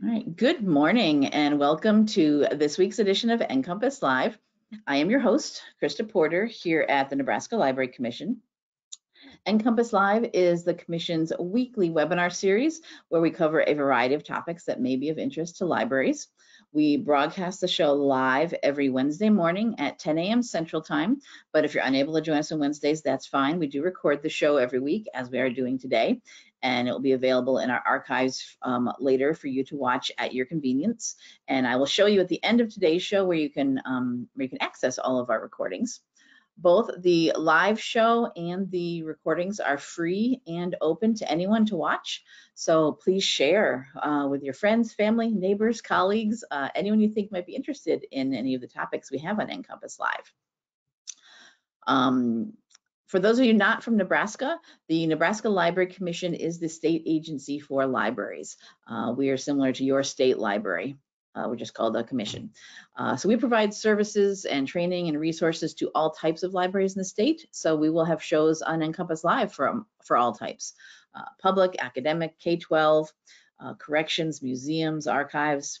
All right, good morning and welcome to this week's edition of NCompass Live. I am your host, Krista Porter, here at the Nebraska Library Commission. NCompass Live is the Commission's weekly webinar series where we cover a variety of topics that may be of interest to libraries. We broadcast the show live every Wednesday morning at 10 a.m. Central Time, but if you're unable to join us on Wednesdays, that's fine. We do record the show every week, as we are doing today, and it will be available in our archives um, later for you to watch at your convenience. And I will show you at the end of today's show where you can um, where you can access all of our recordings. Both the live show and the recordings are free and open to anyone to watch. So please share uh, with your friends, family, neighbors, colleagues, uh, anyone you think might be interested in any of the topics we have on NCompass Live. Um, for those of you not from Nebraska, the Nebraska Library Commission is the state agency for libraries. Uh, we are similar to your state library. Uh, we're just called a commission. Uh, so we provide services and training and resources to all types of libraries in the state. So we will have shows on NCompass Live for, for all types, uh, public, academic, K-12, uh, corrections, museums, archives,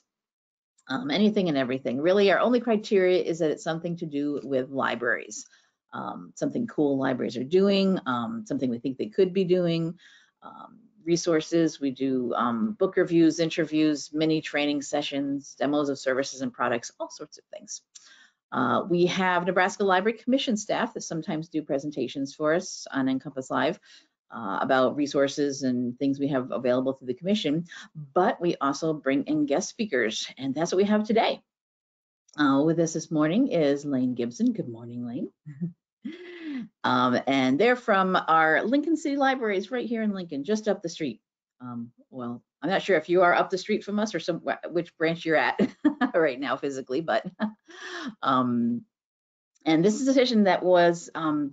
um, anything and everything. Really, our only criteria is that it's something to do with libraries um, something cool libraries are doing, um, something we think they could be doing, um, resources. We do um, book reviews, interviews, mini training sessions, demos of services and products, all sorts of things. Uh, we have Nebraska Library Commission staff that sometimes do presentations for us on NCompass Live uh, about resources and things we have available through the commission, but we also bring in guest speakers, and that's what we have today. Uh, with us this morning is Lane Gibson. Good morning, Lane. um, and they're from our Lincoln City Libraries right here in Lincoln, just up the street. Um, well, I'm not sure if you are up the street from us or some which branch you're at right now physically, but um, and this is a session that was um,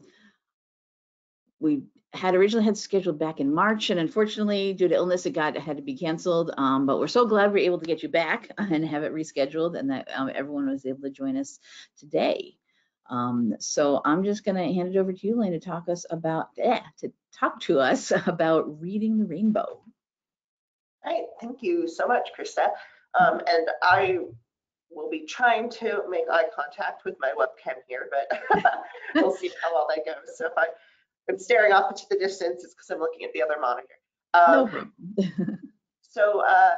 we had originally had scheduled back in March, and unfortunately, due to illness, it got had to be canceled. Um, but we're so glad we're able to get you back and have it rescheduled, and that um, everyone was able to join us today. Um, so I'm just going to hand it over to you, Lane, to talk us about eh, to talk to us about reading the rainbow. All right, thank you so much, Krista. Um, and I will be trying to make eye contact with my webcam here, but we'll see how well that goes. So if I am staring off into the distance, it's because I'm looking at the other monitor. Um, no so, uh,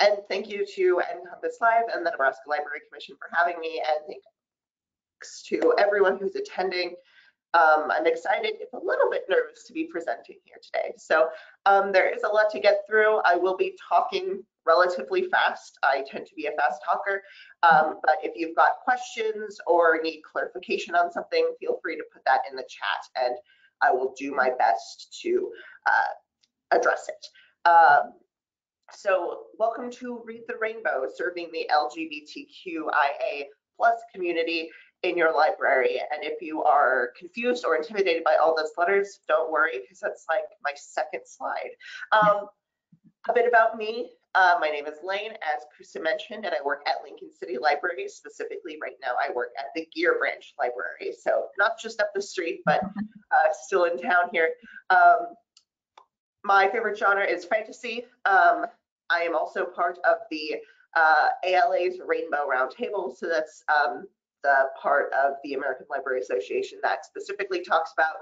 and thank you to NCompass Live and the Nebraska Library Commission for having me, and thank to everyone who's attending. Um, I'm excited, if a little bit nervous to be presenting here today. So um, there is a lot to get through. I will be talking relatively fast. I tend to be a fast talker, um, but if you've got questions or need clarification on something, feel free to put that in the chat and I will do my best to uh, address it. Um, so welcome to Read the Rainbow, serving the LGBTQIA plus community in your library. And if you are confused or intimidated by all those letters, don't worry, because that's like my second slide. Um, a bit about me. Uh, my name is Lane, as Krista mentioned, and I work at Lincoln City Library. Specifically, right now, I work at the Gere Branch Library. So not just up the street, but uh, still in town here. Um, my favorite genre is fantasy. Um, I am also part of the uh, ALA's Rainbow Roundtable. So that's um, the part of the American Library Association that specifically talks about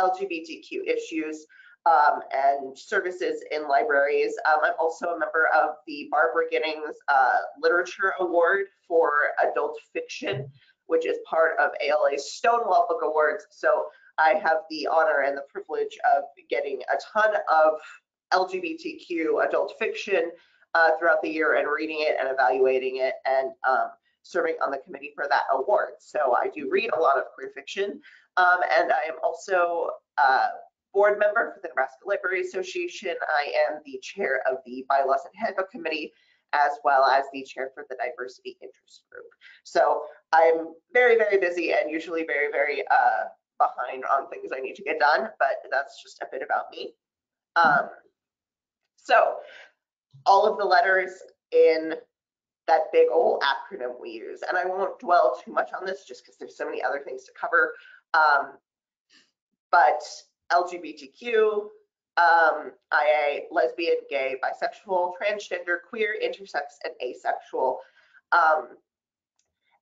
LGBTQ issues um, and services in libraries. Um, I'm also a member of the Barbara Gittings uh, Literature Award for Adult Fiction, which is part of ALA's Stonewall Book Awards. So I have the honor and the privilege of getting a ton of LGBTQ adult fiction uh, throughout the year and reading it and evaluating it and um, serving on the committee for that award. So I do read a lot of queer fiction, um, and I am also a board member for the Nebraska Library Association. I am the chair of the Bylaws and Handbook Committee, as well as the chair for the Diversity Interest Group. So I'm very, very busy and usually very, very uh, behind on things I need to get done, but that's just a bit about me. Um, so all of the letters in that big old acronym we use. And I won't dwell too much on this just because there's so many other things to cover. Um, but LGBTQ, um, IA, lesbian, gay, bisexual, transgender, queer, intersex, and asexual. Um,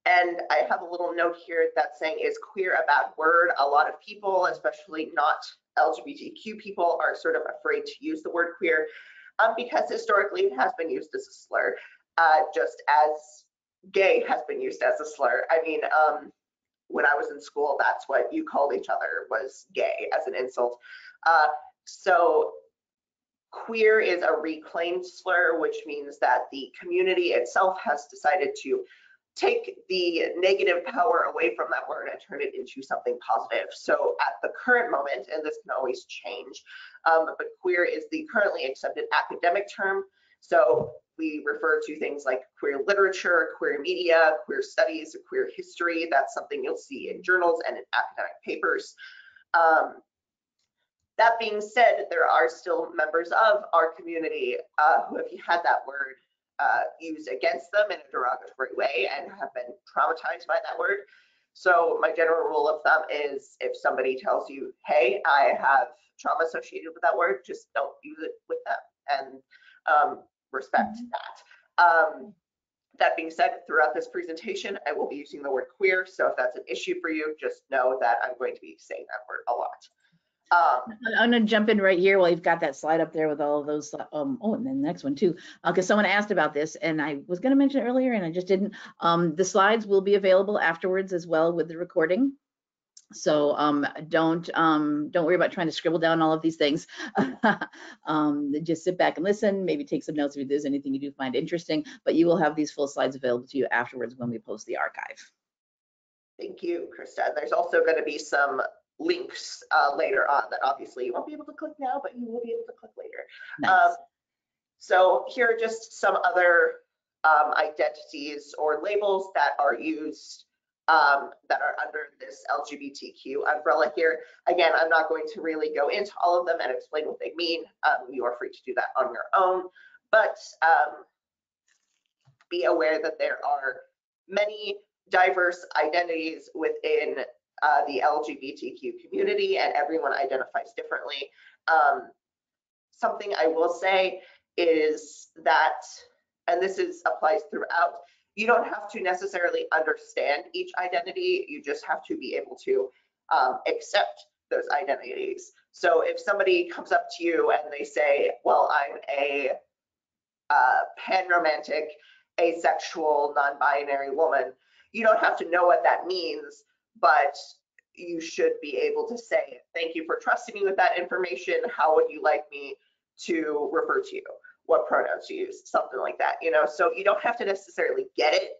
and I have a little note here that's saying, is queer a bad word? A lot of people, especially not LGBTQ people, are sort of afraid to use the word queer um, because historically it has been used as a slur, uh, just as gay has been used as a slur. I mean, um, when I was in school, that's what you called each other was gay as an insult. Uh, so queer is a reclaimed slur, which means that the community itself has decided to take the negative power away from that word and turn it into something positive. So at the current moment, and this can always change, um, but queer is the currently accepted academic term. So we refer to things like queer literature, queer media, queer studies, queer history. That's something you'll see in journals and in academic papers. Um, that being said, there are still members of our community uh, who have had that word uh, used against them in a derogatory way and have been traumatized by that word. So my general rule of thumb is if somebody tells you, hey, I have trauma associated with that word, just don't use it with them and um, respect Mhm. that. Um, that being said, throughout this presentation, I will be using the word queer. So if that's an issue for you, just know that I'm going to be saying that word a lot. Um, I'm gonna jump in right here while you've got that slide up there with all of those, um, oh, and then the next one too. Uh, cause someone asked about this and I was gonna mention it earlier and I just didn't. Um, the slides will be available afterwards as well with the recording. So, um, don't, um, don't worry about trying to scribble down all of these things. Um, just sit back and listen, maybe take some notes if there's anything you do find interesting, but you will have these full slides available to you afterwards when we post the archive. Thank you, Krista. There's also going to be some links uh, later on that obviously you won't be able to click now, but you will be able to click later. Nice. Um, So here are just some other um, identities or labels that are used um, that are under this LGBTQ umbrella here. Again, I'm not going to really go into all of them and explain what they mean. Um, You are free to do that on your own, but um, be aware that there are many diverse identities within uh, the LGBTQ community and everyone identifies differently. Um, something I will say is that, and this is applies throughout, you don't have to necessarily understand each identity. You just have to be able to um, accept those identities. So if somebody comes up to you and they say, well, I'm a uh, pan-romantic, asexual, non-binary woman, you don't have to know what that means, but you should be able to say, thank you for trusting me with that information. How would you like me to refer to you? What pronouns to use? Something like that, you know? So you don't have to necessarily get it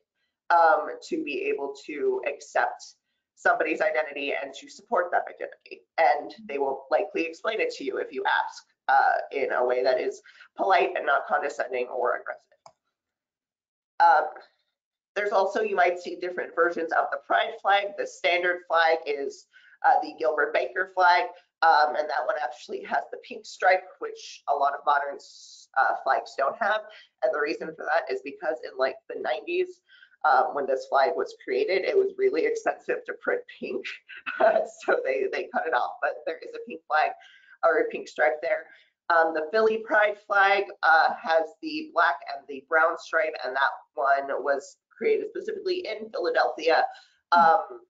um, to be able to accept somebody's identity and to support that identity. And they will likely explain it to you if you ask uh, in a way that is polite and not condescending or aggressive. Um, there's also, you might see different versions of the pride flag. The standard flag is uh, the Gilbert Baker flag, um, and that one actually has the pink stripe, which a lot of modern uh, flags don't have. And the reason for that is because in like the 90s, um, when this flag was created, it was really expensive to print pink, so they they cut it off. But there is a pink flag or a pink stripe there. Um, the Philly Pride flag uh, has the black and the brown stripe, and that one was created specifically in Philadelphia um,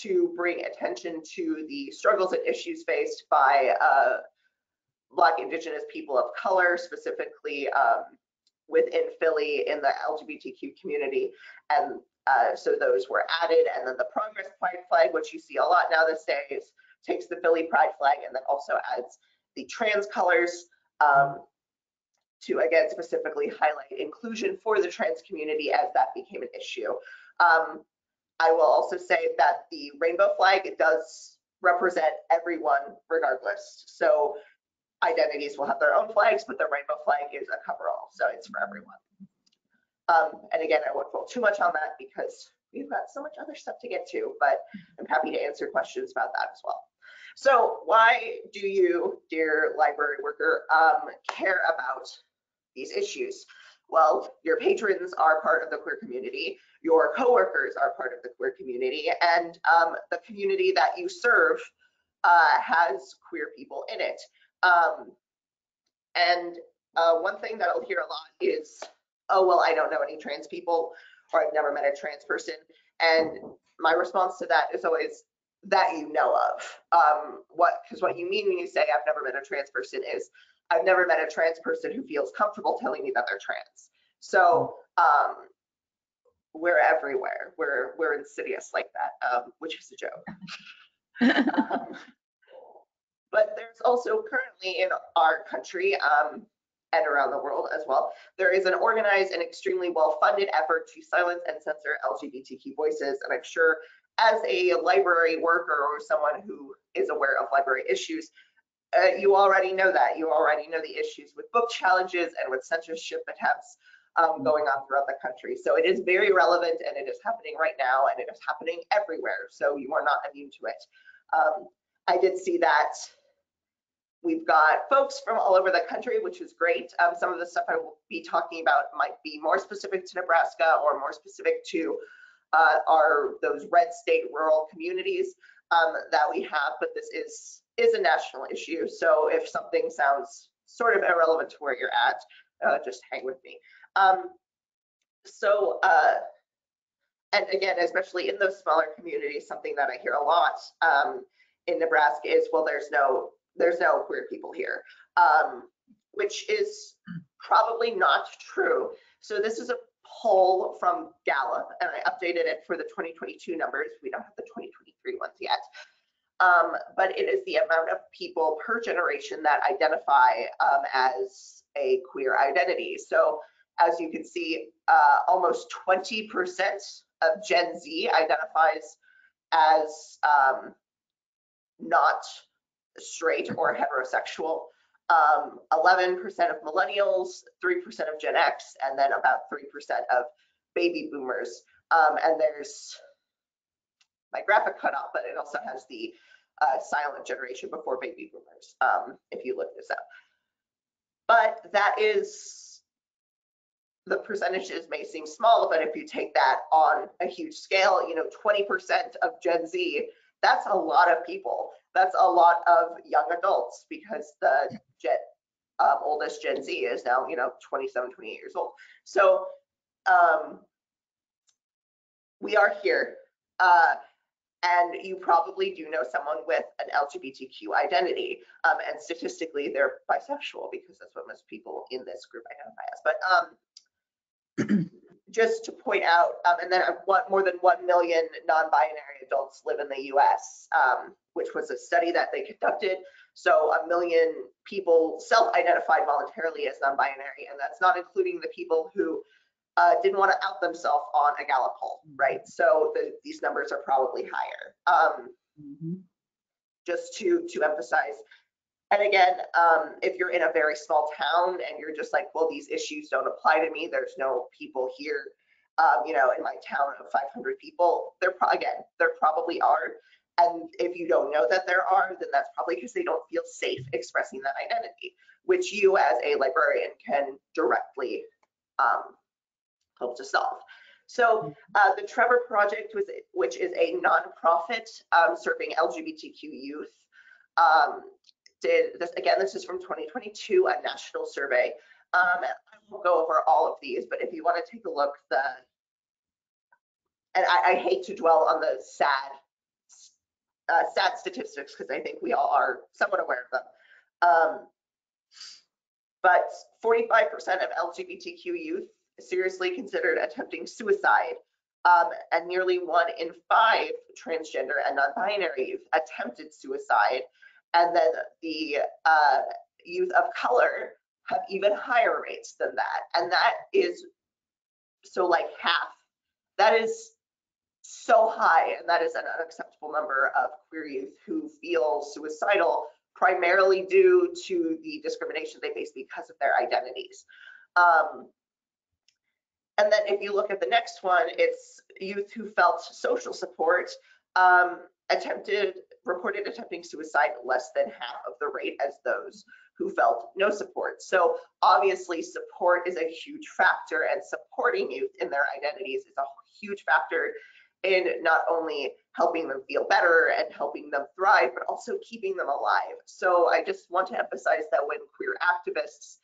to bring attention to the struggles and issues faced by uh, Black, Indigenous people of color, specifically um, within Philly in the LGBTQ community. And uh, so those were added. And then the Progress Pride flag, which you see a lot now these days, takes the Philly Pride flag and then also adds the trans colors um, to again specifically highlight inclusion for the trans community as that became an issue. Um, I will also say that the rainbow flag it does represent everyone regardless. So identities will have their own flags, but the rainbow flag is a coverall, so it's for everyone. Um, and again, I won't dwell too much on that because we've got so much other stuff to get to, but I'm happy to answer questions about that as well. So why do you, dear library worker, um, care about these issues? Well, your patrons are part of the queer community, your coworkers are part of the queer community, and um, the community that you serve uh, has queer people in it. Um, and uh, one thing that I'll hear a lot is, oh, well, I don't know any trans people, or I've never met a trans person. And my response to that is always that you know of. Um, what, because what you mean when you say I've never met a trans person is I've never met a trans person who feels comfortable telling me that they're trans. So um, we're everywhere. We're we're insidious like that, um, which is a joke. Um, but there's also currently in our country um, and around the world as well, there is an organized and extremely well-funded effort to silence and censor LGBTQ voices. And I'm sure as a library worker or someone who is aware of library issues, uh, you already know that. You already know the issues with book challenges and with censorship attempts um, going on throughout the country. So it is very relevant and it is happening right now and it is happening everywhere. So you are not immune to it. Um, I did see that We've got folks from all over the country, which is great. Um, some of the stuff I will be talking about might be more specific to Nebraska or more specific to uh, our those red state rural communities um, that we have, but this is is a national issue. So if something sounds sort of irrelevant to where you're at, uh, just hang with me. Um, so, uh, and again, especially in those smaller communities, something that I hear a lot um, in Nebraska is, well, there's no there's no queer people here, um, which is probably not true. So this is a poll from Gallup, and I updated it for the 2022 numbers. We don't have the 2023 ones yet. Um, but it is the amount of people per generation that identify um, as a queer identity. So as you can see, uh, almost 20% of Gen Z identifies as um, not straight or heterosexual. 11% um, of millennials, 3% of Gen X, and then about 3% of baby boomers. Um, and there's my graphic cut off, but it also has the silent generation before baby boomers, um, if you look this up. But that is, the percentages may seem small, but if you take that on a huge scale, you know, 20% of Gen Z, that's a lot of people that's a lot of young adults because the um, oldest Gen Z is now, you know, 27, 28 years old. So um, we are here. Uh, and you probably do know someone with an LGBTQ identity. Um, and statistically, they're bisexual because that's what most people in this group identify as. But um, just to point out, um, and then want more than 1 million non-binary adults live in the US, um, which was a study that they conducted. So a million people self-identified voluntarily as non-binary, and that's not including the people who uh, didn't want to out themselves on a Gallup poll, right? So the, these numbers are probably higher. Um, mm -hmm. Just to, to emphasize, and again, um, if you're in a very small town and you're just like, well, these issues don't apply to me, there's no people here, um, you know, in my town of 500 people, there, again, there probably are. And if you don't know that there are, then that's probably because they don't feel safe expressing that identity, which you as a librarian can directly um, help to solve. So uh, the Trevor Project, was, which is a nonprofit um, serving LGBTQ youth, um, did this again this is from 2022 a national survey um, i won't go over all of these but if you want to take a look the and I, I hate to dwell on the sad uh, sad statistics because i think we all are somewhat aware of them um, but 45% of lgbtq youth seriously considered attempting suicide um, and nearly one in five transgender and non-binary attempted suicide and then the uh, youth of color have even higher rates than that. And that is so like half. That is so high, and that is an unacceptable number of queer youth who feel suicidal primarily due to the discrimination they face because of their identities. Um, and then if you look at the next one, it's youth who felt social support um, attempted reported attempting suicide less than half of the rate as those who felt no support. So obviously support is a huge factor and supporting youth in their identities is a huge factor in not only helping them feel better and helping them thrive, but also keeping them alive. So I just want to emphasize that when queer activists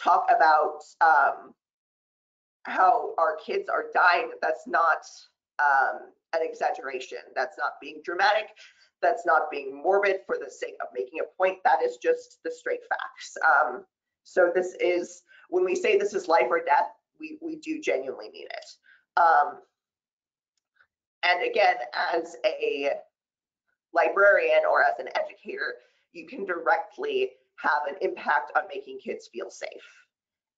talk about um, how our kids are dying, that's not um, an exaggeration. That's not being dramatic. That's not being morbid for the sake of making a point. That is just the straight facts. Um, so this is, when we say this is life or death, we, we do genuinely mean it. Um, and again, as a librarian or as an educator, you can directly have an impact on making kids feel safe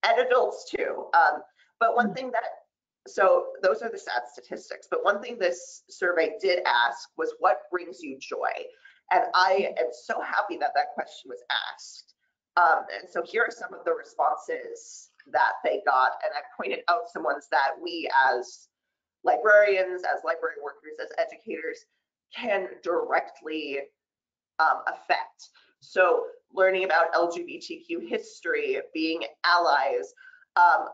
and adults too. Um, but one thing that, so those are the sad statistics, but one thing this survey did ask was what brings you joy? And I am so happy that that question was asked. Um, and so here are some of the responses that they got. And I pointed out some ones that we as librarians, as library workers, as educators can directly um, affect. So learning about LGBTQ history, being allies, um,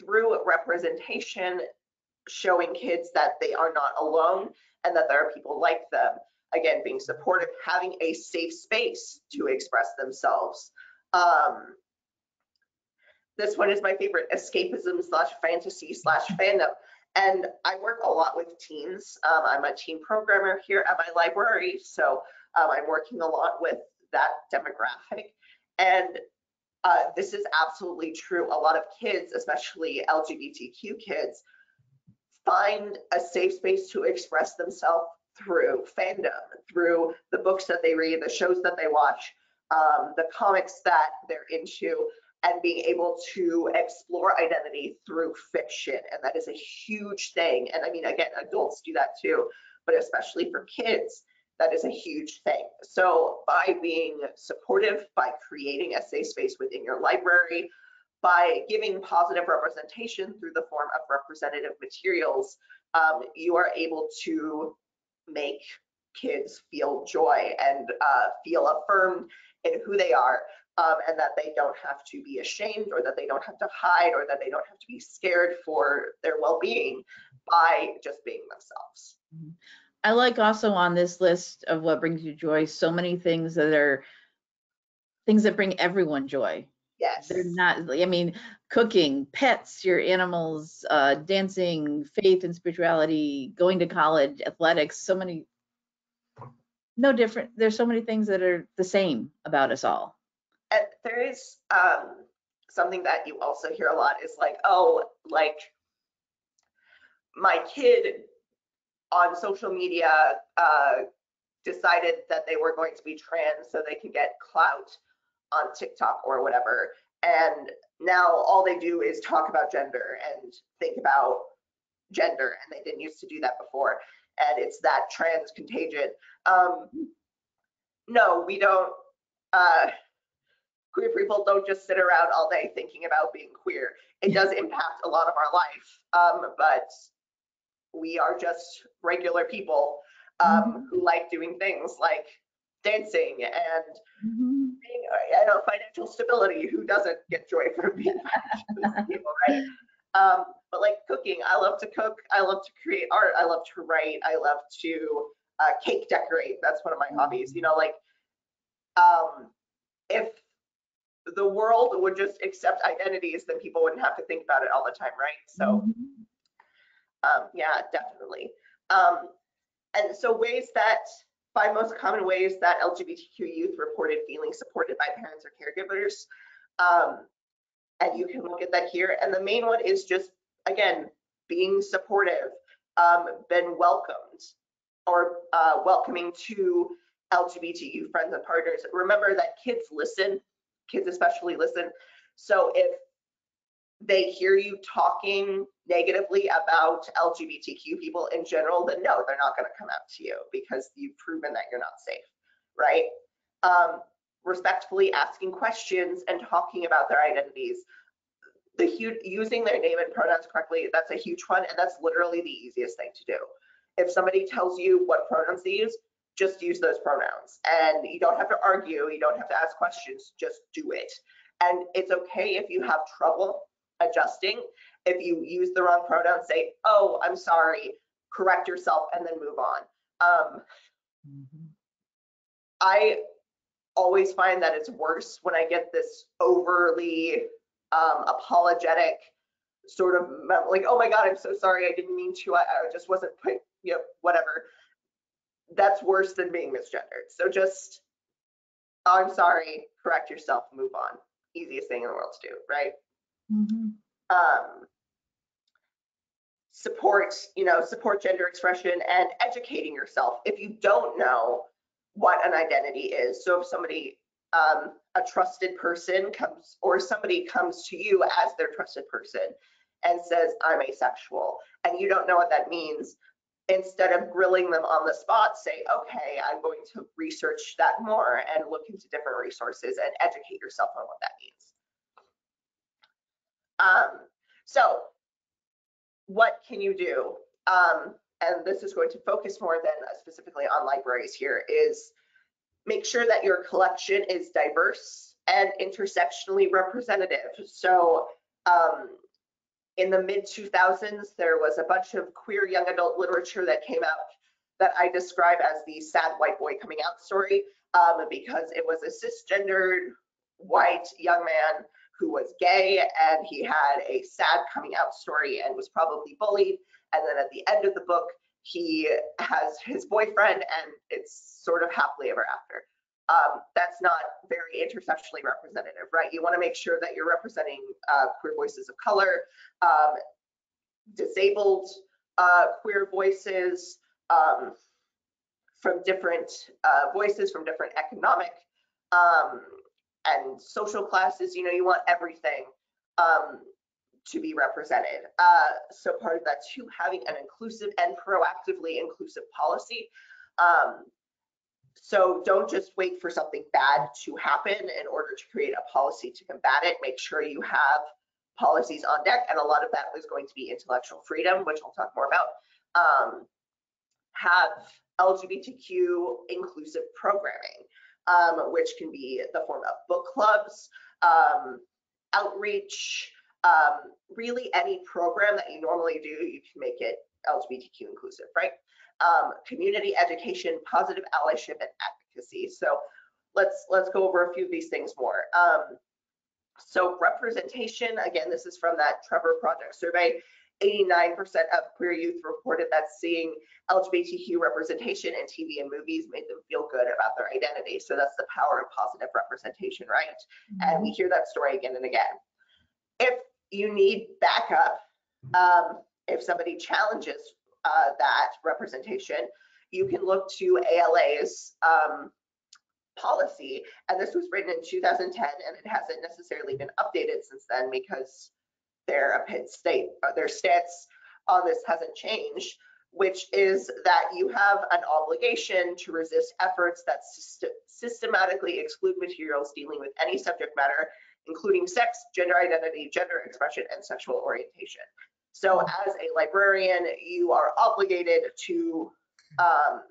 through representation, showing kids that they are not alone and that there are people like them. Again, being supportive, having a safe space to express themselves. Um, this one is my favorite, escapism slash fantasy slash fandom. And I work a lot with teens. Um, I'm a teen programmer here at my library, so um, I'm working a lot with that demographic. And uh, this is absolutely true. A lot of kids, especially LGBTQ kids, find a safe space to express themselves through fandom, through the books that they read, the shows that they watch, um, the comics that they're into, and being able to explore identity through fiction. And that is a huge thing. And I mean, again, adults do that too, but especially for kids, that is a huge thing. So by being supportive, by creating a safe space within your library, by giving positive representation through the form of representative materials, um, you are able to make kids feel joy and uh, feel affirmed in who they are um, and that they don't have to be ashamed or that they don't have to hide or that they don't have to be scared for their well-being by just being themselves. Mm-hmm. I like also on this list of what brings you joy, so many things that are things that bring everyone joy. Yes. They're not, I mean, cooking, pets, your animals, uh, dancing, faith and spirituality, going to college, athletics, so many, no different. There's so many things that are the same about us all and there is um, something that you also hear a lot is like, oh, like my kid on social media uh, decided that they were going to be trans so they could get clout on TikTok or whatever. And now all they do is talk about gender and think about gender, and they didn't used to do that before. And it's that trans contagion. Um, no, we don't. Uh, queer people don't just sit around all day thinking about being queer. It does impact a lot of our life, um, but we are just regular people um, mm-hmm. who like doing things like dancing and mm-hmm. being, I know, financial stability. Who doesn't get joy from being people, right? Um, but like cooking, I love to cook. I love to create art. I love to write. I love to uh, cake decorate. That's one of my hobbies. You know, like um, if the world would just accept identities, then people wouldn't have to think about it all the time, right? So, mm-hmm. Um, yeah, definitely. Um, and so ways that, five most common ways that LGBTQ youth reported feeling supported by parents or caregivers. Um, and you can look at that here. And the main one is just, again, being supportive, um, been welcomed or uh, welcoming to LGBTQ friends and partners. Remember that kids listen kids especially listen. So if they hear you talking negatively about LGBTQ people in general, then no, they're not going to come out to you because you've proven that you're not safe, right? Um, respectfully asking questions and talking about their identities. The huge, using their name and pronouns correctly, that's a huge one, and that's literally the easiest thing to do. If somebody tells you what pronouns they use, just use those pronouns. And you don't have to argue, you don't have to ask questions, just do it. And it's okay if you have trouble adjusting. If you use the wrong pronoun, say, oh, I'm sorry, correct yourself and then move on. Um, I always find that it's worse when I get this overly um, apologetic sort of like, oh my God, I'm so sorry. I didn't mean to. I, I just wasn't put, you know, whatever. That's worse than being misgendered. So just, oh, I'm sorry, correct yourself, move on. Easiest thing in the world to do, right? Um, support, you know, support gender expression and educating yourself if you don't know what an identity is. So if somebody, um, a trusted person comes, or somebody comes to you as their trusted person and says, I'm asexual, and you don't know what that means, instead of grilling them on the spot, say, okay, I'm going to research that more and look into different resources and educate yourself on what that means. Um, so what can you do? Um, and this is going to focus more than specifically on libraries here is make sure that your collection is diverse and intersectionally representative. So um, in the mid 2000s, there was a bunch of queer young adult literature that came out that I describe as the sad white boy coming out story um, because it was a cisgendered white young man who was gay and he had a sad coming out story and was probably bullied. And then at the end of the book, he has his boyfriend and it's sort of happily ever after. Um, that's not very intersectionally representative, right? You want to make sure that you're representing uh, queer voices of color, um, disabled uh, queer voices um, from different uh, voices, from different economic um, and social classes, you know, you want everything um, to be represented. Uh, so part of that too, having an inclusive and proactively inclusive policy. Um, so don't just wait for something bad to happen in order to create a policy to combat it. Make sure you have policies on deck, and a lot of that is going to be intellectual freedom, which I'll talk more about. Um, have LGBTQ inclusive programming um, which can be the form of book clubs, um, outreach, um, really any program that you normally do, you can make it LGBTQ inclusive, right? Um, community education, positive allyship, and advocacy. So let's let's go over a few of these things more. Um, so representation, again, this is from that Trevor Project survey. 89% of queer youth reported that seeing LGBTQ representation in TV and movies made them feel good about their identity. So that's the power of positive representation, right? And we hear that story again and again. If you need backup, um, if somebody challenges uh, that representation, you can look to ALA's um, policy. And this was written in 2010 and it hasn't necessarily been updated since then because their state, uh, their stance on this hasn't changed, which is that you have an obligation to resist efforts that syst systematically exclude materials dealing with any subject matter, including sex, gender identity, gender expression, and sexual orientation. So as a librarian, you are obligated to um,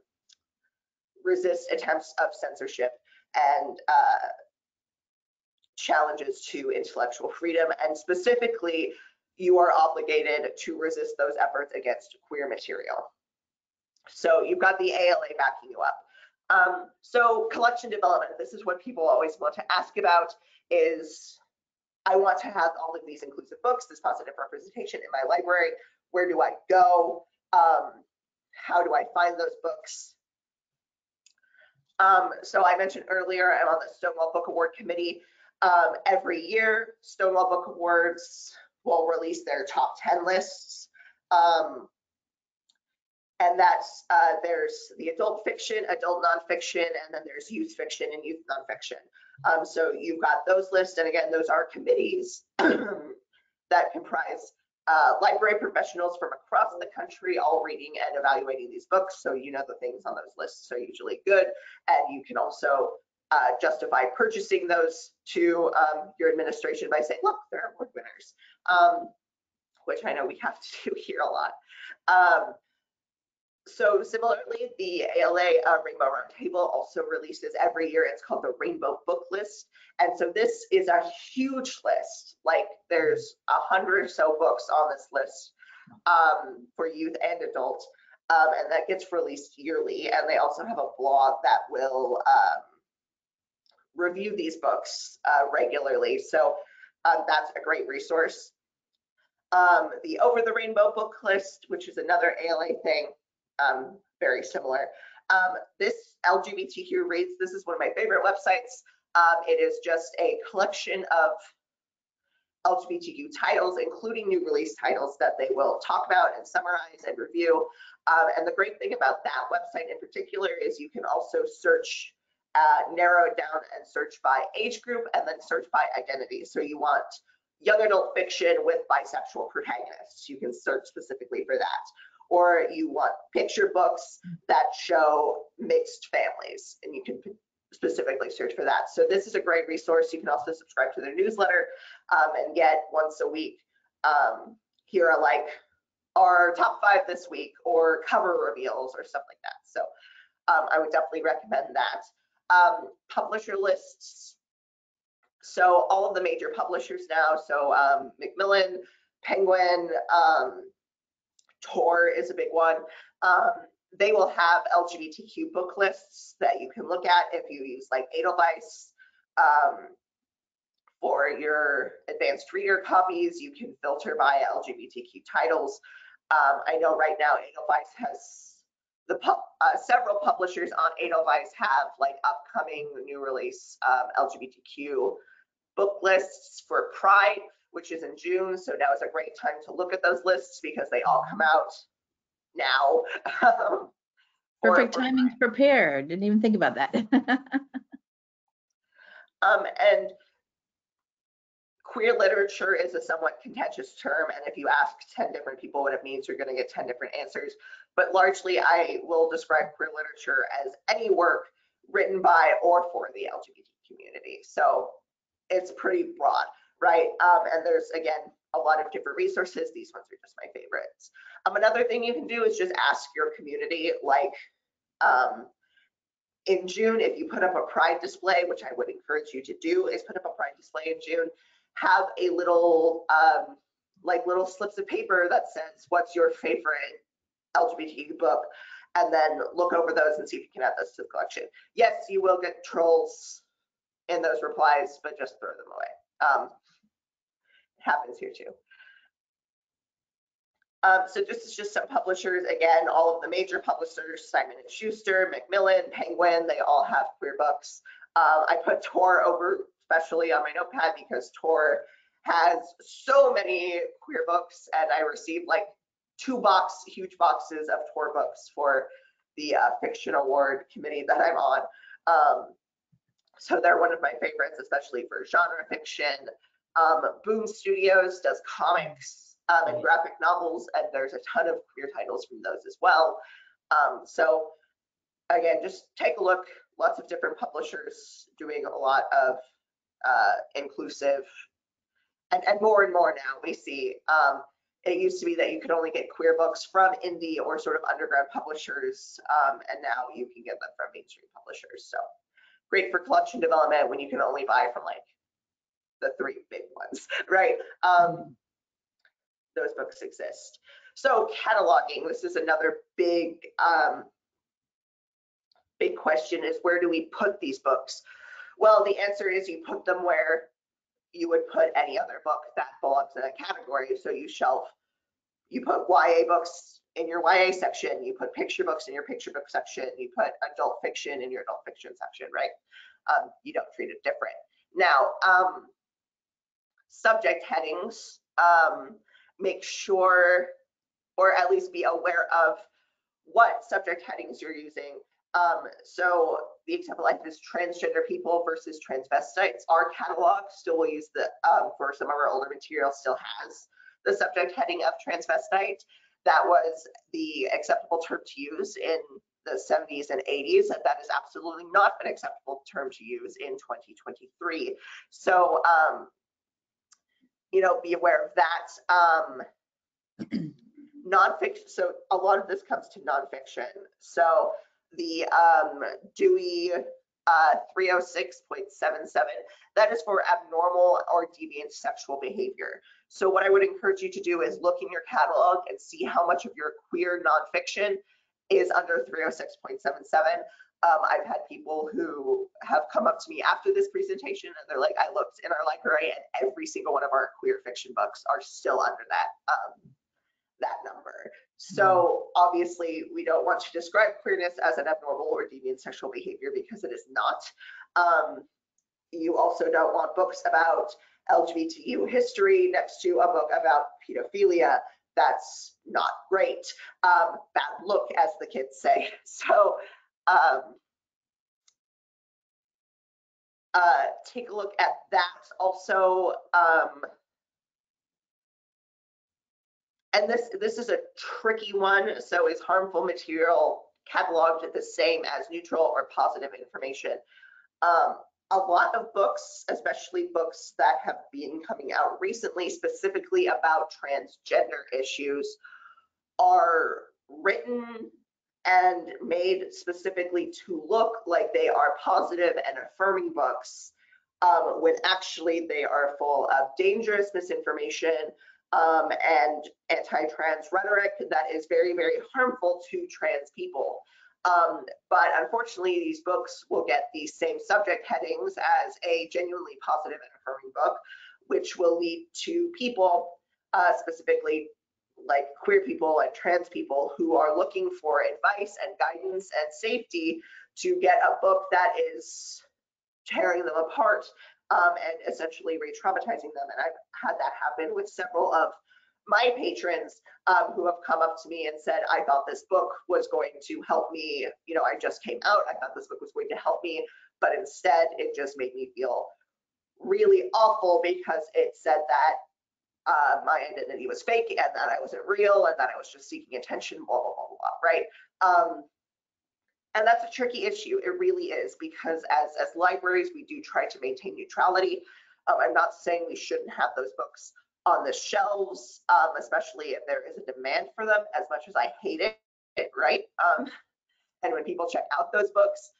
resist attempts of censorship and uh, challenges to intellectual freedom. And specifically, you are obligated to resist those efforts against queer material. So you've got the ALA backing you up. Um, so collection development, this is what people always want to ask about is, I want to have all of these inclusive books, this positive representation in my library. Where do I go? Um, how do I find those books? Um, so I mentioned earlier, I'm on the Stonewall Book Award Committee. Um, every year, Stonewall Book Awards will release their top 10 lists. Um, and that's, uh, there's the adult fiction, adult nonfiction, and then there's youth fiction and youth nonfiction. Um, so you've got those lists, and again, those are committees that comprise uh, library professionals from across the country all reading and evaluating these books. So you know the things on those lists are usually good, and you can also uh, justify purchasing those to um, your administration by saying, look, there are award winners, um, which I know we have to do here a lot. Um, so similarly, the ALA uh, Rainbow Roundtable also releases every year. It's called the Rainbow Book List. And so this is a huge list. Like there's a hundred or so books on this list um, for youth and adult. Um, and that gets released yearly. And they also have a blog that will um, review these books uh, regularly. So um, that's a great resource. Um, the Over the Rainbow book list, which is another ALA thing, um, very similar. Um, this LGBTQ Reads, this is one of my favorite websites. Um, it is just a collection of LGBTQ titles, including new release titles that they will talk about and summarize and review. Um, and the great thing about that website in particular is you can also search, uh, narrow it down and search by age group and then search by identity. So you want young adult fiction with bisexual protagonists. You can search specifically for that or you want picture books that show mixed families and you can specifically search for that. So this is a great resource. You can also subscribe to their newsletter um, and get once a week. Um, here are like our top five this week or cover reveals or stuff like that. So um, I would definitely recommend that. Um, publisher lists. So all of the major publishers now, so um, Macmillan, Penguin, um, Tor is a big one. Um, they will have LGBTQ book lists that you can look at if you use like Edelweiss. Um, for your advanced reader copies, you can filter by LGBTQ titles. Um, I know right now Edelweiss has the pub, uh, several publishers on Edelweiss have like upcoming new release um, LGBTQ book lists for Pride which is in June. So now is a great time to look at those lists because they all come out now. Perfect timing to prepare. Didn't even think about that. um, and queer literature is a somewhat contentious term. And if you ask 10 different people what it means, you're going to get 10 different answers. But largely, I will describe queer literature as any work written by or for the LGBT community. So it's pretty broad right? Um, and there's, again, a lot of different resources. These ones are just my favorites. Um, another thing you can do is just ask your community, like um, in June, if you put up a pride display, which I would encourage you to do, is put up a pride display in June, have a little, um, like little slips of paper that says, what's your favorite LGBTQ book? And then look over those and see if you can add those to the collection. Yes, you will get trolls in those replies, but just throw them away. Um, happens here too. Um, so this is just some publishers. Again, all of the major publishers, Simon & Schuster, Macmillan, Penguin, they all have queer books. Um, I put Tor over especially on my notepad because Tor has so many queer books and I received like two box, huge boxes of Tor books for the uh, fiction award committee that I'm on. Um, so they're one of my favorites, especially for genre fiction. Um, Boom Studios does comics um, and graphic novels, and there's a ton of queer titles from those as well. Um, so again, just take a look. Lots of different publishers doing a lot of uh, inclusive, and, and more and more now we see. It used to be that you could only get queer books from indie or sort of underground publishers, um, and now you can get them from mainstream publishers. So great for collection development when you can only buy from like the three big ones, right? Um, those books exist. So cataloging, this is another big, um, big question is where do we put these books? Well, the answer is you put them where you would put any other book that belongs in a category. So you shelf, you put YA books in your YA section, you put picture books in your picture book section, you put adult fiction in your adult fiction section, right? Um, you don't treat it different. Now, um, subject headings, um, make sure, or at least be aware of what subject headings you're using. Um, so the example I like is transgender people versus transvestites, our catalog still will use the, um, for some of our older material still has the subject heading of transvestite. That was the acceptable term to use in the 70s and 80s. That is absolutely not an acceptable term to use in 2023. So um, you know, be aware of that. Um, nonfiction, so a lot of this comes to nonfiction. So the um, Dewey uh, 306.77, that is for abnormal or deviant sexual behavior. So what I would encourage you to do is look in your catalog and see how much of your queer nonfiction is under 306.77. Um, I've had people who have come up to me after this presentation and they're like, I looked in our library and every single one of our queer fiction books are still under that um, that number. So obviously we don't want to describe queerness as an abnormal or deviant sexual behavior because it is not. Um, you also don't want books about LGBTQ history next to a book about pedophilia. That's not great. Um, bad look, as the kids say. So um, uh, take a look at that. Also, um, and this this is a tricky one. So is harmful material cataloged the same as neutral or positive information? Um, a lot of books, especially books that have been coming out recently, specifically about transgender issues, are written and made specifically to look like they are positive and affirming books, um, when actually they are full of dangerous misinformation um, and anti-trans rhetoric that is very, very harmful to trans people. Um, but unfortunately, these books will get the same subject headings as a genuinely positive and affirming book, which will lead to people, uh, specifically like queer people and trans people who are looking for advice and guidance and safety to get a book that is tearing them apart um, and essentially re-traumatizing them. And I've had that happen with several of my patrons um, who have come up to me and said, I thought this book was going to help me. You know, I just came out. I thought this book was going to help me, but instead it just made me feel really awful because it said that uh, my identity was fake and that I wasn't real and that I was just seeking attention, blah, blah, blah, blah, right? Um, and that's a tricky issue. It really is because as, as libraries, we do try to maintain neutrality. Um, I'm not saying we shouldn't have those books on the shelves, um, especially if there is a demand for them, as much as I hate it, right? Um, and when people check out those books,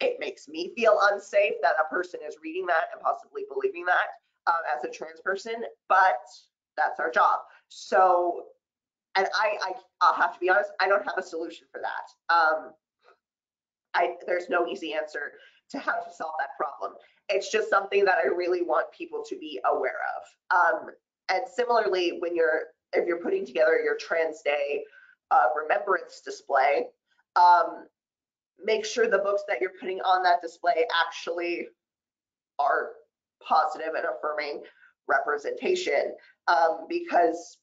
it makes me feel unsafe that a person is reading that and possibly believing that um, as a trans person, but that's our job. So, and I, I, I'll have to be honest, I don't have a solution for that. Um, I, there's no easy answer to how to solve that problem. It's just something that I really want people to be aware of. Um, and similarly, when you're, if you're putting together your Trans Day uh, remembrance display, um, make sure the books that you're putting on that display actually are positive and affirming representation um, because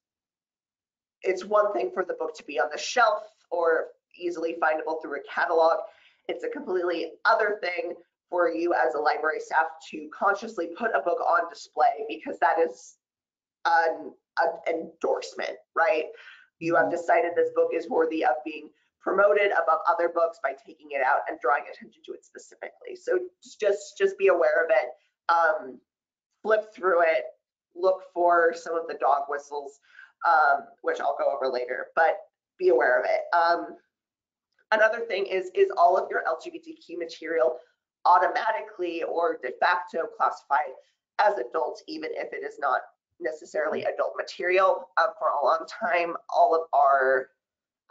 it's one thing for the book to be on the shelf or easily findable through a catalog. It's a completely other thing for you as a library staff to consciously put a book on display because that is an, an endorsement, right? You have decided this book is worthy of being promoted above other books by taking it out and drawing attention to it specifically. So just just be aware of it um, flip through it, look for some of the dog whistles, um, which I'll go over later, but be aware of it. Um, another thing is, is all of your LGBTQ material automatically or de facto classified as adult, even if it is not necessarily adult material. Um, for a long time, all of our,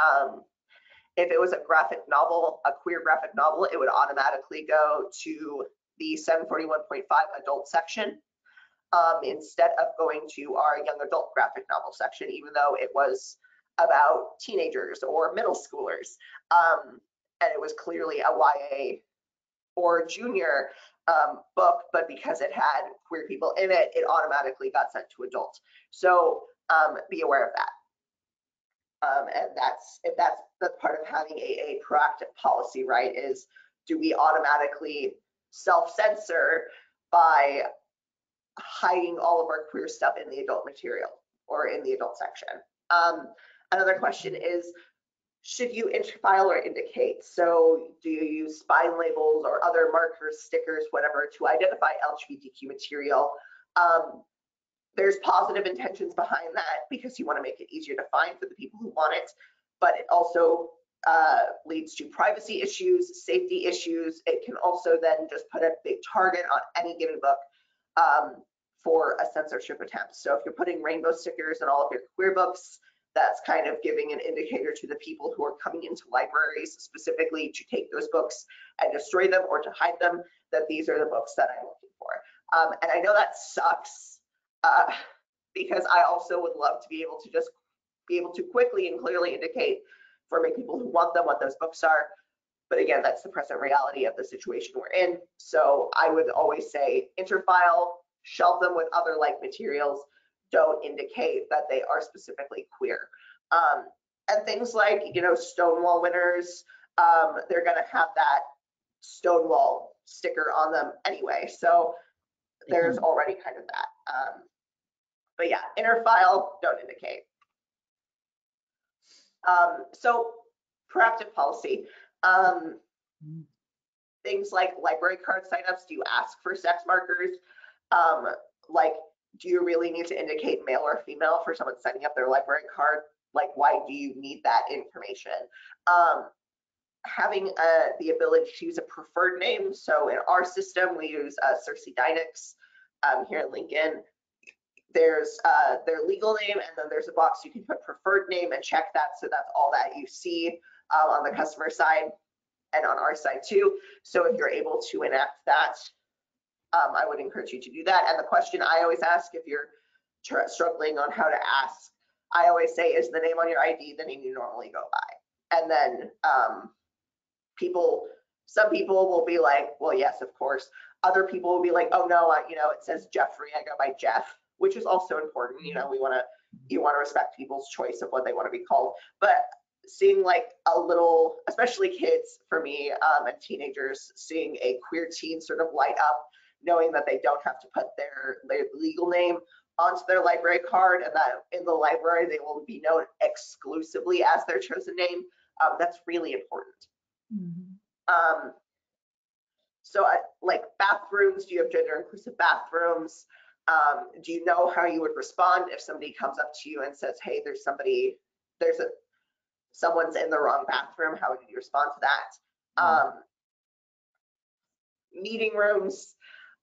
um, if it was a graphic novel, a queer graphic novel, it would automatically go to the 741.5 adult section um, instead of going to our young adult graphic novel section, even though it was about teenagers or middle schoolers. Um, and it was clearly a YA or junior um, book, but because it had queer people in it, it automatically got sent to adult. So um, be aware of that. Um, and that's if that's that's part of having a, a proactive policy, right? Is do we automatically self-censor by hiding all of our queer stuff in the adult material or in the adult section. Um, another question is, should you interfile or indicate? So do you use spine labels or other markers, stickers, whatever, to identify LGBTQ material? Um, there's positive intentions behind that because you want to make it easier to find for the people who want it, but it also uh, leads to privacy issues, safety issues. It can also then just put a big target on any given book um, for a censorship attempt. So if you're putting rainbow stickers in all of your queer books, that's kind of giving an indicator to the people who are coming into libraries specifically to take those books and destroy them or to hide them, that these are the books that I'm looking for. Um, and I know that sucks uh, because I also would love to be able to just be able to quickly and clearly indicate for people who want them what those books are. But again, that's the present reality of the situation we're in. So I would always say interfile, shelf them with other like materials, don't indicate that they are specifically queer. Um, and things like, you know, Stonewall winners, um, they're gonna have that Stonewall sticker on them anyway. So there's already kind of that. Um, but yeah, interfile, don't indicate. Um, so proactive policy. Um, Mm. things like library card signups, do you ask for sex markers? Um, like, do you really need to indicate male or female for someone signing up their library card? Like, why do you need that information? Um, having uh, the ability to use a preferred name. So in our system, we use uh, Circe Dynex um, here in Lincoln. There's uh, their legal name, and then there's a box you can put preferred name and check that. So that's all that you see uh, on the customer side and on our side too. So if you're able to enact that, um, I would encourage you to do that. And the question I always ask if you're tr- struggling on how to ask, I always say, is the name on your ID the name you normally go by? And then um, people, some people will be like, well, yes, of course. Other people will be like, oh no, I, you know, it says Jeffrey, I go by Jeff, which is also important. You know, we want to, you want to respect people's choice of what they want to be called. But seeing like a little, especially kids for me um, and teenagers, seeing a queer teen sort of light up, knowing that they don't have to put their, their legal name onto their library card and that in the library they will be known exclusively as their chosen name. Um, that's really important. Mhm. Um, so I, like bathrooms, do you have gender inclusive bathrooms? Um, do you know how you would respond if somebody comes up to you and says, hey, there's somebody, there's a, someone's in the wrong bathroom, how would you respond to that? Um, meeting rooms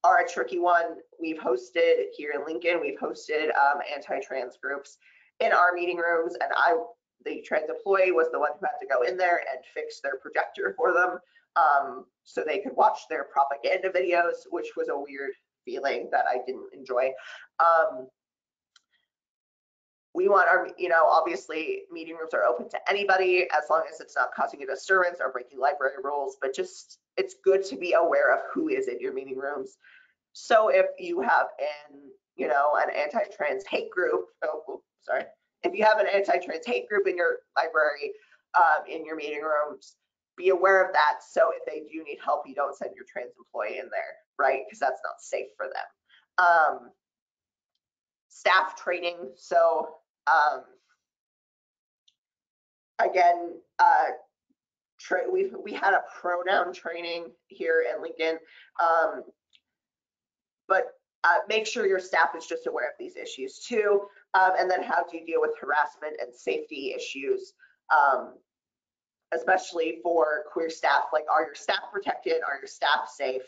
are a tricky one. We've hosted here in Lincoln, we've hosted um, anti-trans groups in our meeting rooms and I, the trans employee was the one who had to go in there and fix their projector for them um, so they could watch their propaganda videos, which was a weird feeling that I didn't enjoy. Um, we want our, you know, obviously meeting rooms are open to anybody as long as it's not causing a disturbance or breaking library rules, but just it's good to be aware of who is in your meeting rooms. So if you have an, you know, an anti-trans hate group, oh, oops, sorry, if you have an anti-trans hate group in your library, um, in your meeting rooms, be aware of that. So if they do need help, you don't send your trans employee in there, right? Because that's not safe for them. Um, staff training. So um, again, uh, we we had a pronoun training here in Lincoln, um, but uh, make sure your staff is just aware of these issues too. Um, and then how do you deal with harassment and safety issues, um, especially for queer staff? Like, are your staff protected? Are your staff safe?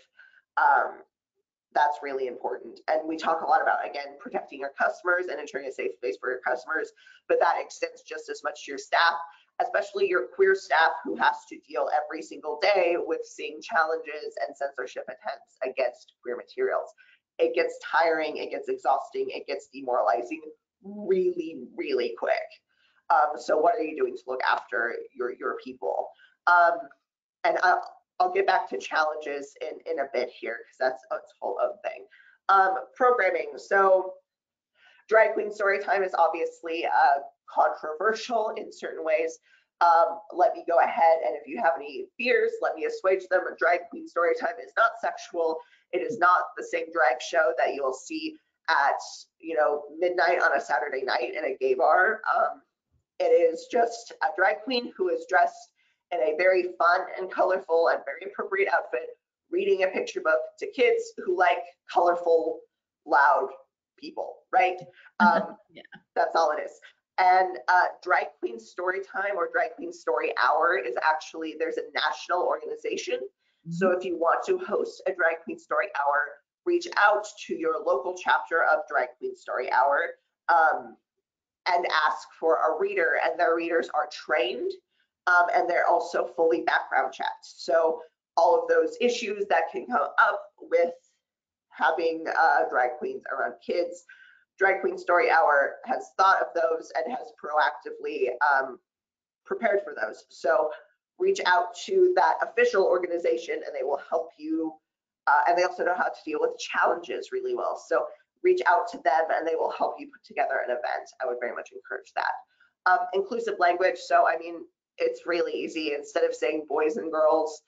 That's really important. And we talk a lot about, again, protecting your customers and ensuring a safe space for your customers, but that extends just as much to your staff, especially your queer staff who has to deal every single day with seeing challenges and censorship attempts against queer materials. It gets tiring, it gets exhausting, it gets demoralizing really, really quick. Um, so what are you doing to look after your, your people? Um, and I'll, I'll get back to challenges in, in a bit here because that's a whole other thing. Um, programming. So drag queen story time is obviously uh, controversial in certain ways. Um, let me go ahead and if you have any fears, let me assuage them. Drag queen story time is not sexual. It is not the same drag show that you'll see at you know midnight on a Saturday night in a gay bar. Um, it is just a drag queen who is dressed in a very fun and colorful and very appropriate outfit, reading a picture book to kids who like colorful, loud people, right? Um, Yeah. That's all it is. And uh, Drag Queen Story Time or Drag Queen Story Hour is actually, there's a national organization. So if you want to host a Drag Queen Story Hour, reach out to your local chapter of Drag Queen Story Hour um, and ask for a reader. And their readers are trained um, and they're also fully background checked. So all of those issues that can come up with having uh, drag queens around kids, Drag Queen Story Hour has thought of those and has proactively um, prepared for those. So reach out to that official organization and they will help you. Uh, and they also know how to deal with challenges really well. So reach out to them and they will help you put together an event. I would very much encourage that. Um, inclusive language. So, I mean, it's really easy. Instead of saying boys and girls,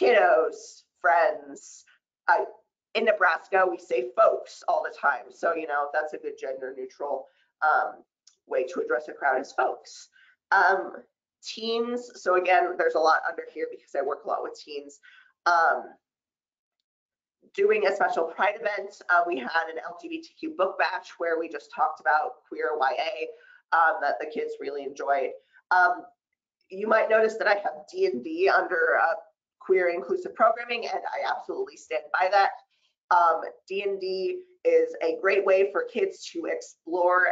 kiddos, friends, I, in Nebraska, we say folks all the time. So, you know, that's a good gender neutral um, way to address a crowd is folks. Um, teens. So again, there's a lot under here because I work a lot with teens. Um, doing a special pride event, uh, we had an LGBTQ book bash where we just talked about queer YA um, that the kids really enjoyed. You might notice that I have D&D under uh, queer inclusive programming and I absolutely stand by that. Um, D&D is a great way for kids to explore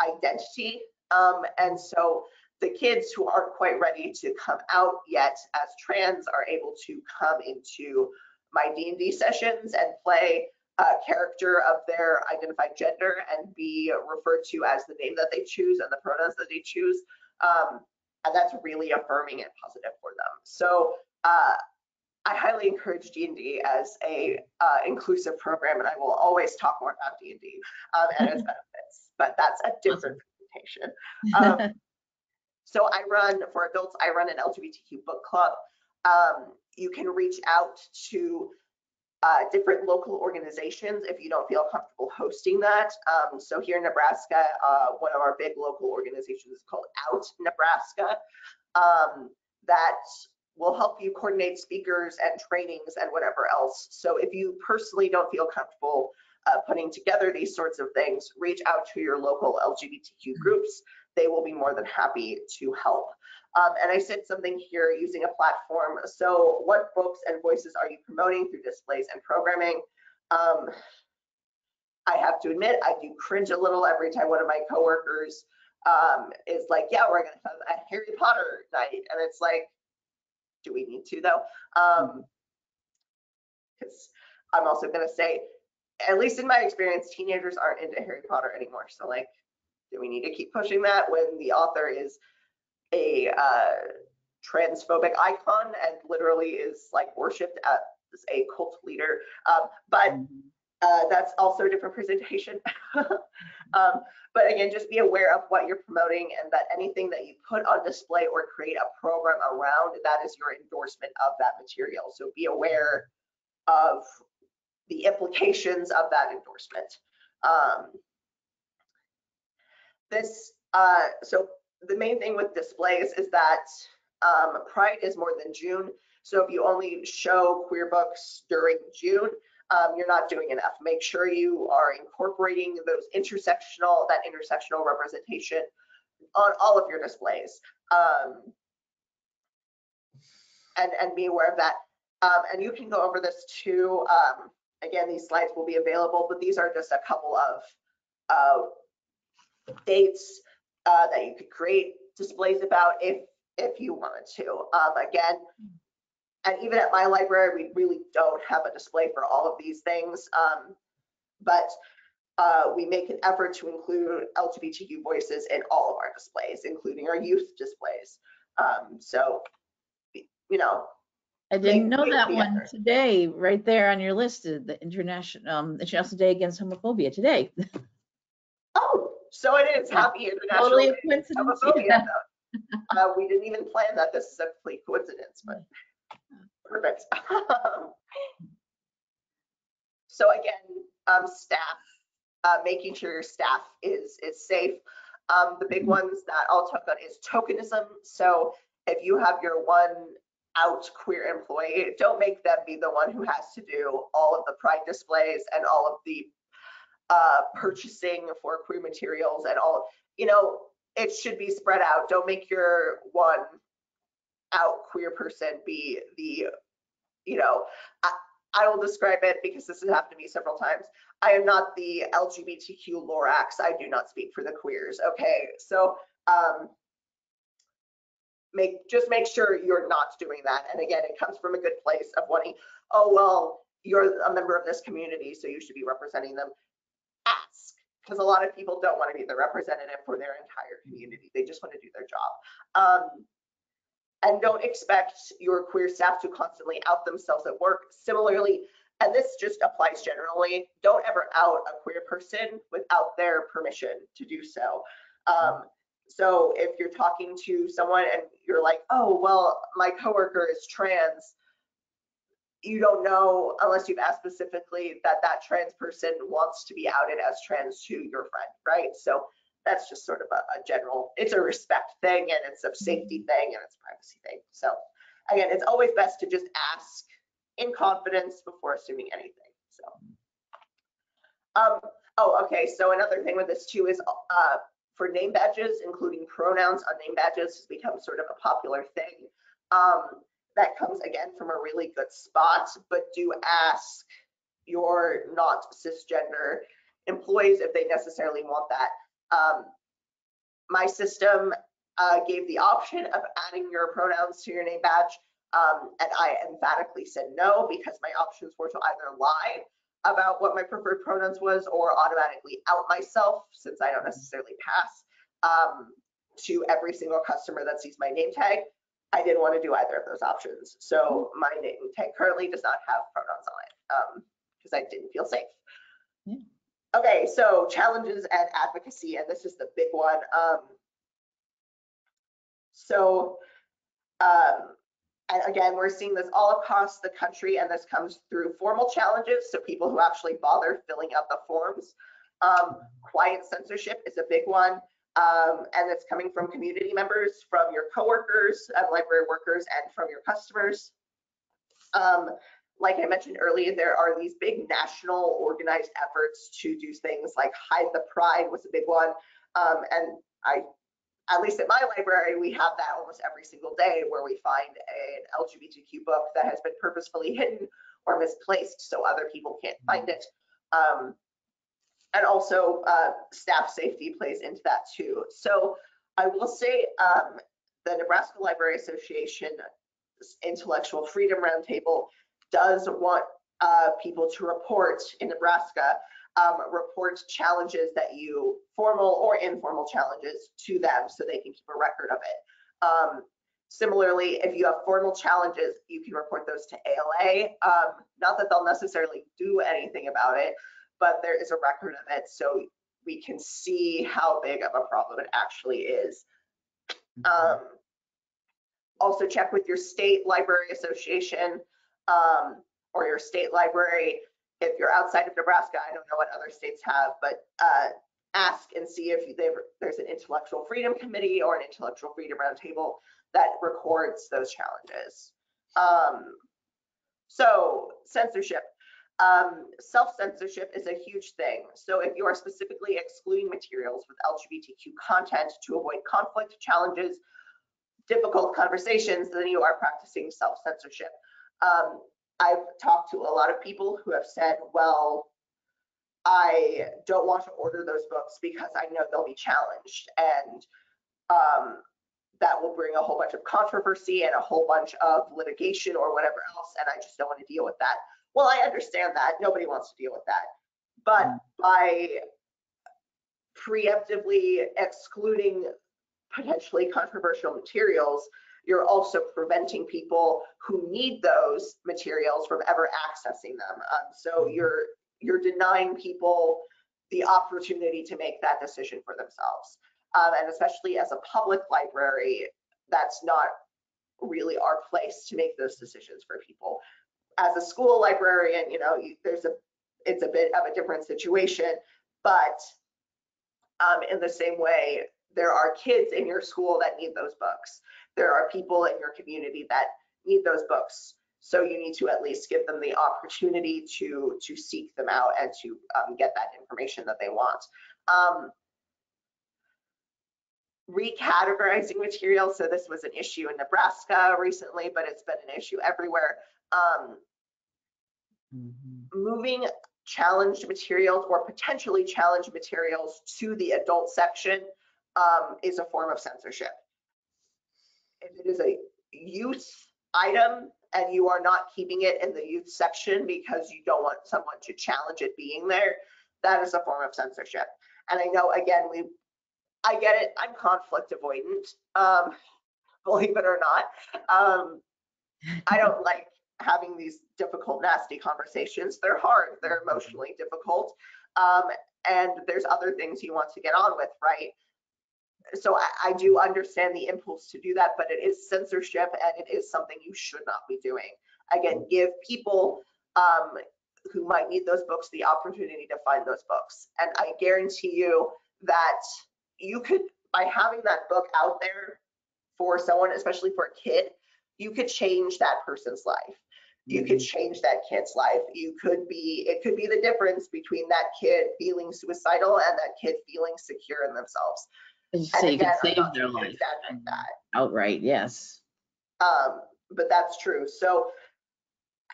identity. Um, and so the kids who aren't quite ready to come out yet as trans are able to come into my D&D sessions and play a character of their identified gender and be referred to as the name that they choose and the pronouns that they choose. Um, and that's really affirming and positive for them. So uh, I highly encourage D&D as a uh, inclusive program, and I will always talk more about D&D um, and its benefits, but that's a different presentation. Um, so I run, for adults, I run an LGBTQ book club. Um, you can reach out to uh, different local organizations if you don't feel comfortable hosting that. Um, so here in Nebraska, uh, one of our big local organizations is called Out Nebraska. Um, that will help you coordinate speakers and trainings and whatever else. So if you personally don't feel comfortable uh, putting together these sorts of things, reach out to your local LGBTQ groups. They will be more than happy to help. Um, and I said something here using a platform. So what books and voices are you promoting through displays and programming? Um, I have to admit, I do cringe a little every time one of my coworkers um, is like, yeah, we're gonna have a Harry Potter night. And it's like, do we need to though? Um, because I'm also gonna say, at least in my experience, teenagers aren't into Harry Potter anymore. So like, do we need to keep pushing that when the author is a uh, transphobic icon and literally is like worshipped as a cult leader? Um, but uh, that's also a different presentation. um, but again, just be aware of what you're promoting and that anything that you put on display or create a program around, that is your endorsement of that material. So be aware of the implications of that endorsement. Um, this, uh, so the main thing with displays is that um, Pride is more than June. So if you only show queer books during June, um, you're not doing enough. Make sure you are incorporating those intersectional, that intersectional representation on all of your displays. Um, and, and be aware of that. Um, and you can go over this too. Um, again, these slides will be available, but these are just a couple of uh, dates uh, that you could create displays about if if you wanted to. Um, again, and even at my library, we really don't have a display for all of these things, um, but uh, we make an effort to include LGBTQ voices in all of our displays, including our youth displays. Um, so, you know, I didn't know that one effort. today, right there on your list, the international, um, International Day Against Homophobia today. oh, so it is Happy International Totally Day coincidence. Homophobia. yeah. though. Uh, we didn't even plan that. This is a complete coincidence, but perfect. so again, um, staff, uh, making sure your staff is is safe. Um, the big Mhm. ones that I'll talk about is tokenism. So if you have your one out queer employee, don't make them be the one who has to do all of the pride displays and all of the uh, purchasing for queer materials and all, you know, it should be spread out. Don't make your one out queer person be the, you know, I, I will describe it because this has happened to me several times. I am not the LGBTQ Lorax. I do not speak for the queers. Okay, so um, make just make sure you're not doing that. And again, it comes from a good place of wanting, oh well, you're a member of this community, so you should be representing them. Ask, because a lot of people don't want to be the representative for their entire community. They just want to do their job. Um, and don't expect your queer staff to constantly out themselves at work. Similarly, and this just applies generally, don't ever out a queer person without their permission to do so. Um, so if you're talking to someone and you're like, oh, well, my coworker is trans, you don't know unless you've asked specifically that that trans person wants to be outed as trans to your friend, right? So that's just sort of a, a general, it's a respect thing and it's a safety thing and it's a privacy thing. So again, it's always best to just ask in confidence before assuming anything. So, um, oh, okay. So another thing with this too is uh, for name badges, including pronouns on name badges has become sort of a popular thing. Um, that comes again from a really good spot, but do ask your not cisgender employees if they necessarily want that. Um, my system uh, gave the option of adding your pronouns to your name badge, um, and I emphatically said no because my options were to either lie about what my preferred pronouns was or automatically out myself since I don't necessarily pass um, to every single customer that sees my name tag. I didn't want to do either of those options. So my name tag currently does not have pronouns on it because um, I didn't feel safe. Yeah. Okay, so challenges and advocacy, and this is the big one. Um, so, um, and again, we're seeing this all across the country, and this comes through formal challenges, so people who actually bother filling out the forms. Um, quiet censorship is a big one, um, and it's coming from community members, from your coworkers, and library workers, and from your customers. Um, like I mentioned earlier, there are these big national organized efforts to do things like hide the pride was a big one. Um, and I, at least at my library, we have that almost every single day where we find an LGBTQ book that has been purposefully hidden or misplaced so other people can't find it. Um, and also uh, staff safety plays into that too. So I will say um, the Nebraska Library Association Intellectual Freedom Roundtable does want uh, people to report in Nebraska, um, report challenges that you, formal or informal challenges to them so they can keep a record of it. Um, similarly, if you have formal challenges, you can report those to ALA. Um, not that they'll necessarily do anything about it, but there is a record of it so we can see how big of a problem it actually is. Mm-hmm. Um, also check with your state library association um, or your state library. If you're outside of Nebraska, I don't know what other states have, but uh, ask and see if there's an intellectual freedom committee or an intellectual freedom roundtable that records those challenges. Um, so censorship. Um, Self-censorship is a huge thing. So if you are specifically excluding materials with LGBTQ content to avoid conflict, challenges, difficult conversations, then you are practicing self-censorship. Um, I've talked to a lot of people who have said, well, I don't want to order those books because I know they'll be challenged and um, that will bring a whole bunch of controversy and a whole bunch of litigation or whatever else and I just don't want to deal with that. Well, I understand that. Nobody wants to deal with that. But mm. by preemptively excluding potentially controversial materials, you're also preventing people who need those materials from ever accessing them. Um, so mm-hmm. you're you're denying people the opportunity to make that decision for themselves. Um, and especially as a public library, that's not really our place to make those decisions for people. As a school librarian, you know, there's a it's a bit of a different situation, but um, in the same way, there are kids in your school that need those books there are people in your community that need those books. So you need to at least give them the opportunity to, to seek them out and to um, get that information that they want. Um, recategorizing materials. So this was an issue in Nebraska recently, but it's been an issue everywhere. Um, Mhm. moving challenged materials or potentially challenged materials to the adult section um, is a form of censorship. If it is a youth item and you are not keeping it in the youth section because you don't want someone to challenge it being there, that is a form of censorship. And I know, again, we, I get it, I'm conflict avoidant, um, believe it or not. Um, I don't like having these difficult, nasty conversations. They're hard, they're emotionally difficult. Um, and there's other things you want to get on with, right? So I, I do understand the impulse to do that, but it is censorship and it is something you should not be doing. Again, give people um, who might need those books the opportunity to find those books. And I guarantee you that you could, by having that book out there for someone, especially for a kid, you could change that person's life. You could change that kid's life. You could be, it could be the difference between that kid feeling suicidal and that kid feeling secure in themselves. As you And say, you can again, I'm save their life exaggerate that. outright, yes. Um, but that's true. So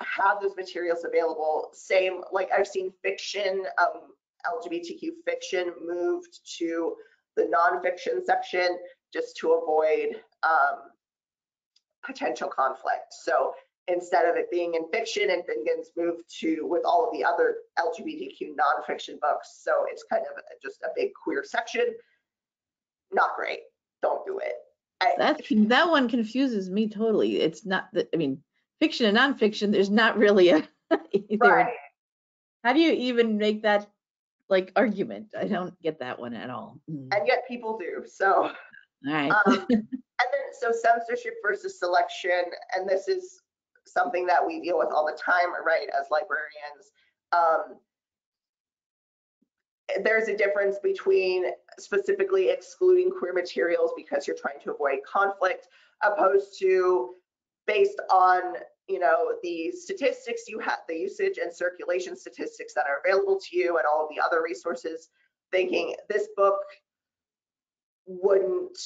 have those materials available. Same, like I've seen fiction, um, LGBTQ fiction moved to the nonfiction section just to avoid um, potential conflict. So instead of it being in fiction, it then gets moved to with all of the other LGBTQ nonfiction books. So it's kind of just a big queer section. Not great. Don't do it. I- That, that one confuses me totally. It's not that, I mean, fiction and nonfiction, there's not really a, either. Right. How do you even make that like argument? I don't get that one at all. Mm. And yet people do. So. All right. Um, and then, so censorship versus selection, and this is something that we deal with all the time, right, as librarians. Um, there's a difference between specifically excluding queer materials because you're trying to avoid conflict, opposed to based on, you know, the statistics you have, the usage and circulation statistics that are available to you and all of the other resources, thinking this book wouldn't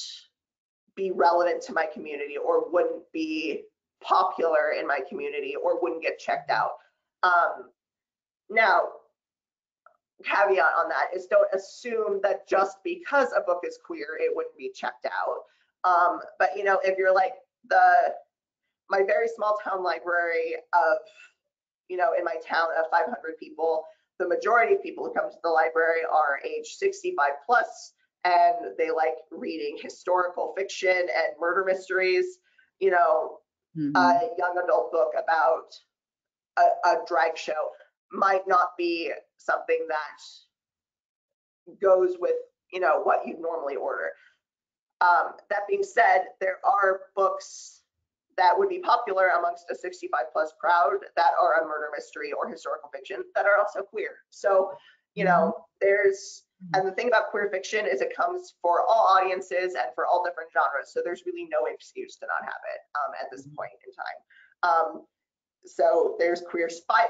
be relevant to my community or wouldn't be popular in my community or wouldn't get checked out. Um, now, caveat on that is don't assume that just because a book is queer, it wouldn't be checked out. Um, but you know, if you're like the, my very small town library of, you know, in my town of 500 people, the majority of people who come to the library are age 65 plus and they like reading historical fiction and murder mysteries. You know, Mhm. a young adult book about a, a drag show might not be something that goes with, you know, what you'd normally order. Um, that being said, there are books that would be popular amongst a 65 plus crowd that are a murder mystery or historical fiction that are also queer. So, you know, there's, and the thing about queer fiction is it comes for all audiences and for all different genres. So there's really no excuse to not have it um, at this Mhm. point in time. Um, so there's queer sci-fi,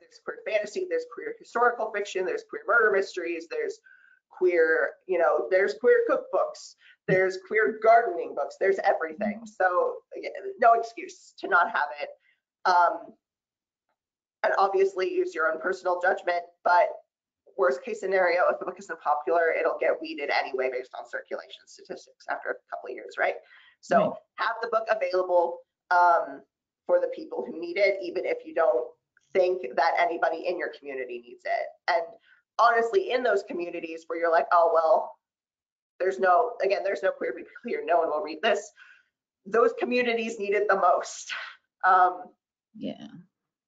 there's queer fantasy, there's queer historical fiction, there's queer murder mysteries, there's queer, you know, there's queer cookbooks, there's queer gardening books, there's everything. So again, no excuse to not have it. Um, and obviously use your own personal judgment, but worst case scenario, if the book isn't popular, it'll get weeded anyway based on circulation statistics after a couple of years, right? So Right. have the book available um, for the people who need it, even if you don't think that anybody in your community needs it. And honestly, in those communities where you're like, oh, well, there's no, again, there's no queer people here, no one will read this. Those communities need it the most. Um, Yeah.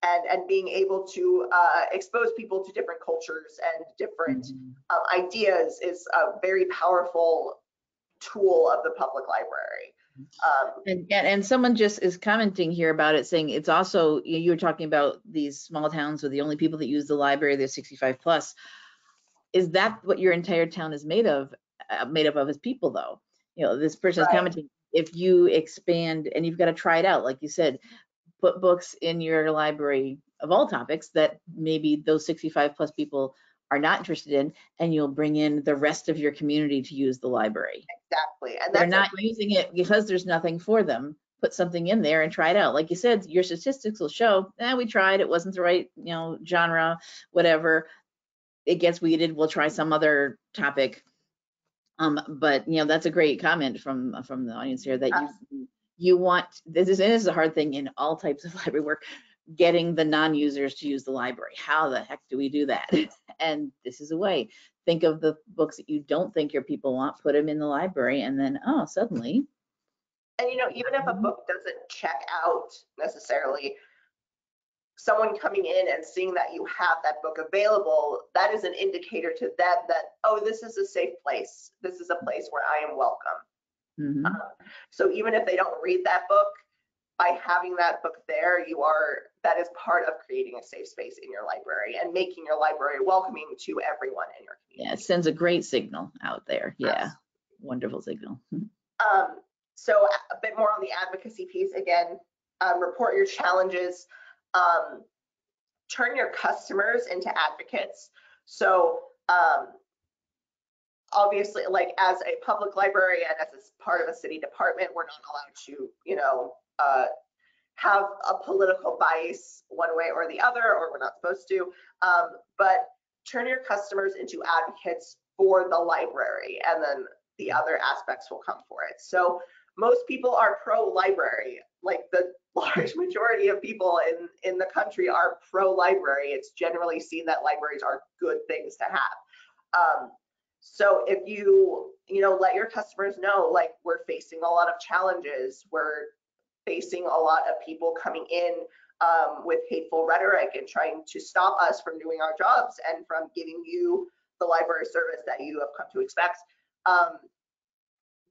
And, and being able to uh, expose people to different cultures and different Mhm. um, ideas is a very powerful tool of the public library. Um, And, and, and someone just is commenting here about it, saying it's also, you you were talking about these small towns where the only people that use the library, they're 65 plus. Is that what your entire town is made of, uh, made up of as people though? You know, this person is Right. commenting, if you expand and you've got to try it out, like you said, put books in your library of all topics that maybe those 65 plus people are not interested in, and you'll bring in the rest of your community to use the library. Exactly. And They're not using it because there's nothing for them. Put something in there and try it out. Like you said, your statistics will show, eh, we tried, it wasn't the right, you know, genre, whatever. It gets weeded, we'll try some other topic. Um, but you know, that's a great comment from, from the audience here that you, you want, this is, this is a hard thing in all types of library work, getting the non-users to use the library. How the heck do we do that? And this is a way. Think of the books that you don't think your people want, put them in the library, and then, oh, suddenly, And you know, even if a book doesn't check out necessarily, someone coming in and seeing that you have that book available, that is an indicator to them that, oh, this is a safe place. This is a place where I am welcome. Mhm, Um, So even if they don't read that book, by having that book there, you are, that is part of creating a safe space in your library and making your library welcoming to everyone in your yeah, community. it sends a great signal out there. Yeah, wonderful signal. Mhm. Um, so a- a bit more on the advocacy piece, again, um, report your challenges, um, turn your customers into advocates. So, um, obviously, like as a public library and as a part of a city department, we're not allowed to, you know, uh, have a political bias one way or the other, or we're not supposed to. Um, but turn your customers into advocates for the library, and then the other aspects will come for it. So most people are pro-library, like the large majority of people in, in the country are pro-library. It's generally seen that libraries are good things to have. Um, so if you, you know, let your customers know, like, we're facing a lot of challenges, we're facing a lot of people coming in um, with hateful rhetoric and trying to stop us from doing our jobs and from giving you the library service that you have come to expect. Um,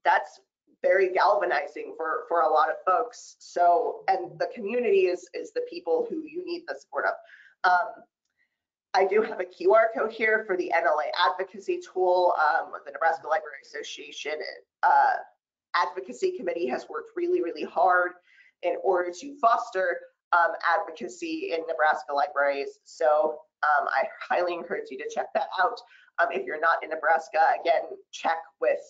that's very galvanizing for for a lot of folks. So, and the community is is the people who you need the support of. Um, I do have a QR code here for the NLA advocacy tool. Um, the Nebraska Library Association uh, advocacy committee has worked really, really hard in order to foster um, advocacy in Nebraska libraries. So um, I highly encourage you to check that out. Um, if you're not in Nebraska, again, check with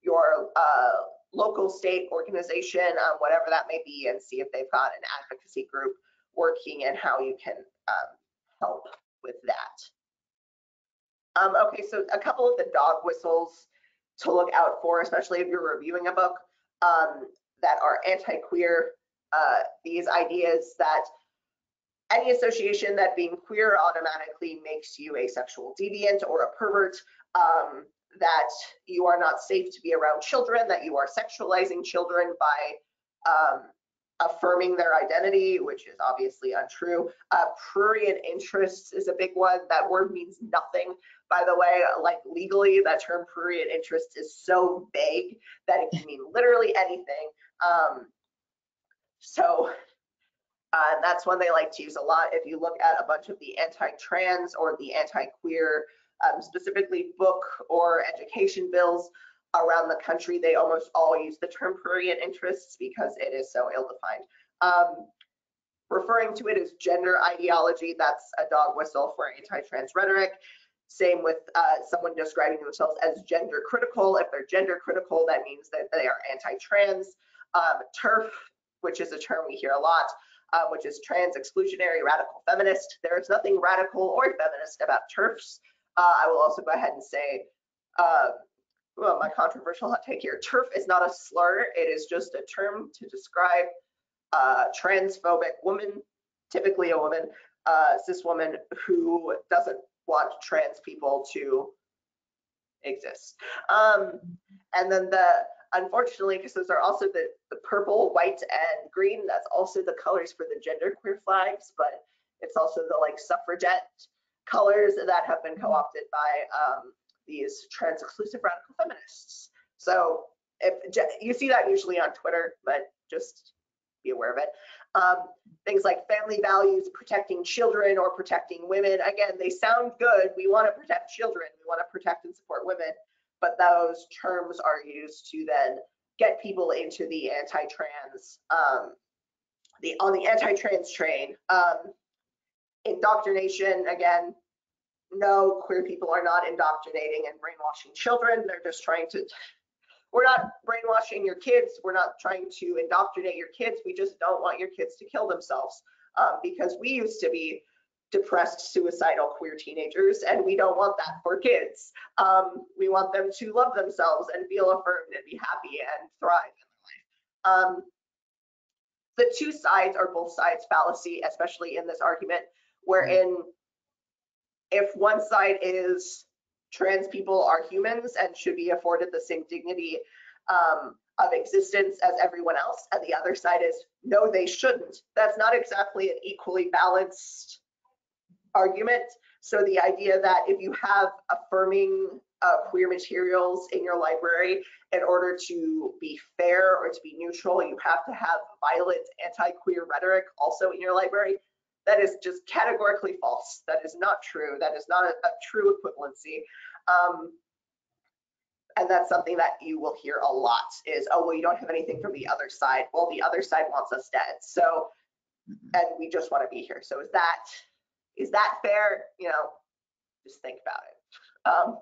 your uh, local state organization, um, whatever that may be, and see if they've got an advocacy group working and how you can um, help with that. Um, okay, so a couple of the dog whistles to look out for, especially if you're reviewing a book um, that are anti-queer. Uh, these ideas that any association that being queer automatically makes you a sexual deviant or a pervert, um, that you are not safe to be around children, that you are sexualizing children by um, affirming their identity, which is obviously untrue. Uh, prurient interests is a big one. That word means nothing. By the way, like legally, that term prurient interest is so vague that it can mean literally anything. Um, so uh, that's one they like to use a lot. If you look at a bunch of the anti-trans or the anti-queer, um, specifically book or education bills around the country, they almost all use the term prurient interests because it is so ill-defined. Um, referring to it as gender ideology, that's a dog whistle for anti-trans rhetoric. Same with uh, someone describing themselves as gender critical. If they're gender critical, that means that they are anti-trans. Um, TERF, which is a term we hear a lot, uh, which is trans exclusionary radical feminist. There is nothing radical or feminist about TERFs. Uh, I will also go ahead and say, uh, well, my controversial hot take here, TERF is not a slur. It is just a term to describe a transphobic woman, typically a woman, uh, cis woman who doesn't want trans people to exist. Um, and then the, unfortunately, because those are also the, the purple, white, and green, that's also the colors for the genderqueer flags, but it's also the like suffragette colors that have been co-opted by um, these trans exclusive radical feminists. So if you see that usually on Twitter, but just be aware of it. Um, things like family values, protecting children or protecting women. Again, they sound good. We want to protect children. We want to protect and support women, but those terms are used to then get people into the anti-trans um, the, on the anti-trans train. Um, indoctrination, again, no, queer people are not indoctrinating and brainwashing children. They're just trying to, we're not brainwashing your kids. We're not trying to indoctrinate your kids. We just don't want your kids to kill themselves um, because we used to be depressed, suicidal queer teenagers, and we don't want that for kids. Um, we want them to love themselves and feel affirmed and be happy and thrive in their life. Um, the two sides are both sides fallacy, especially in this argument, wherein if one side is trans people are humans and should be afforded the same dignity um, of existence as everyone else, and the other side is no, they shouldn't. That's not exactly an equally balanced argument. So the idea that if you have affirming uh, queer materials in your library, in order to be fair or to be neutral, you have to have violent anti-queer rhetoric also in your library. That is just categorically false. That is not true. That is not a, a true equivalency. Um, and that's something that you will hear a lot is, oh, well, you don't have anything from the other side. Well, the other side wants us dead. So, and we just want to be here. So is that, is that fair? You know, just think about it. Um,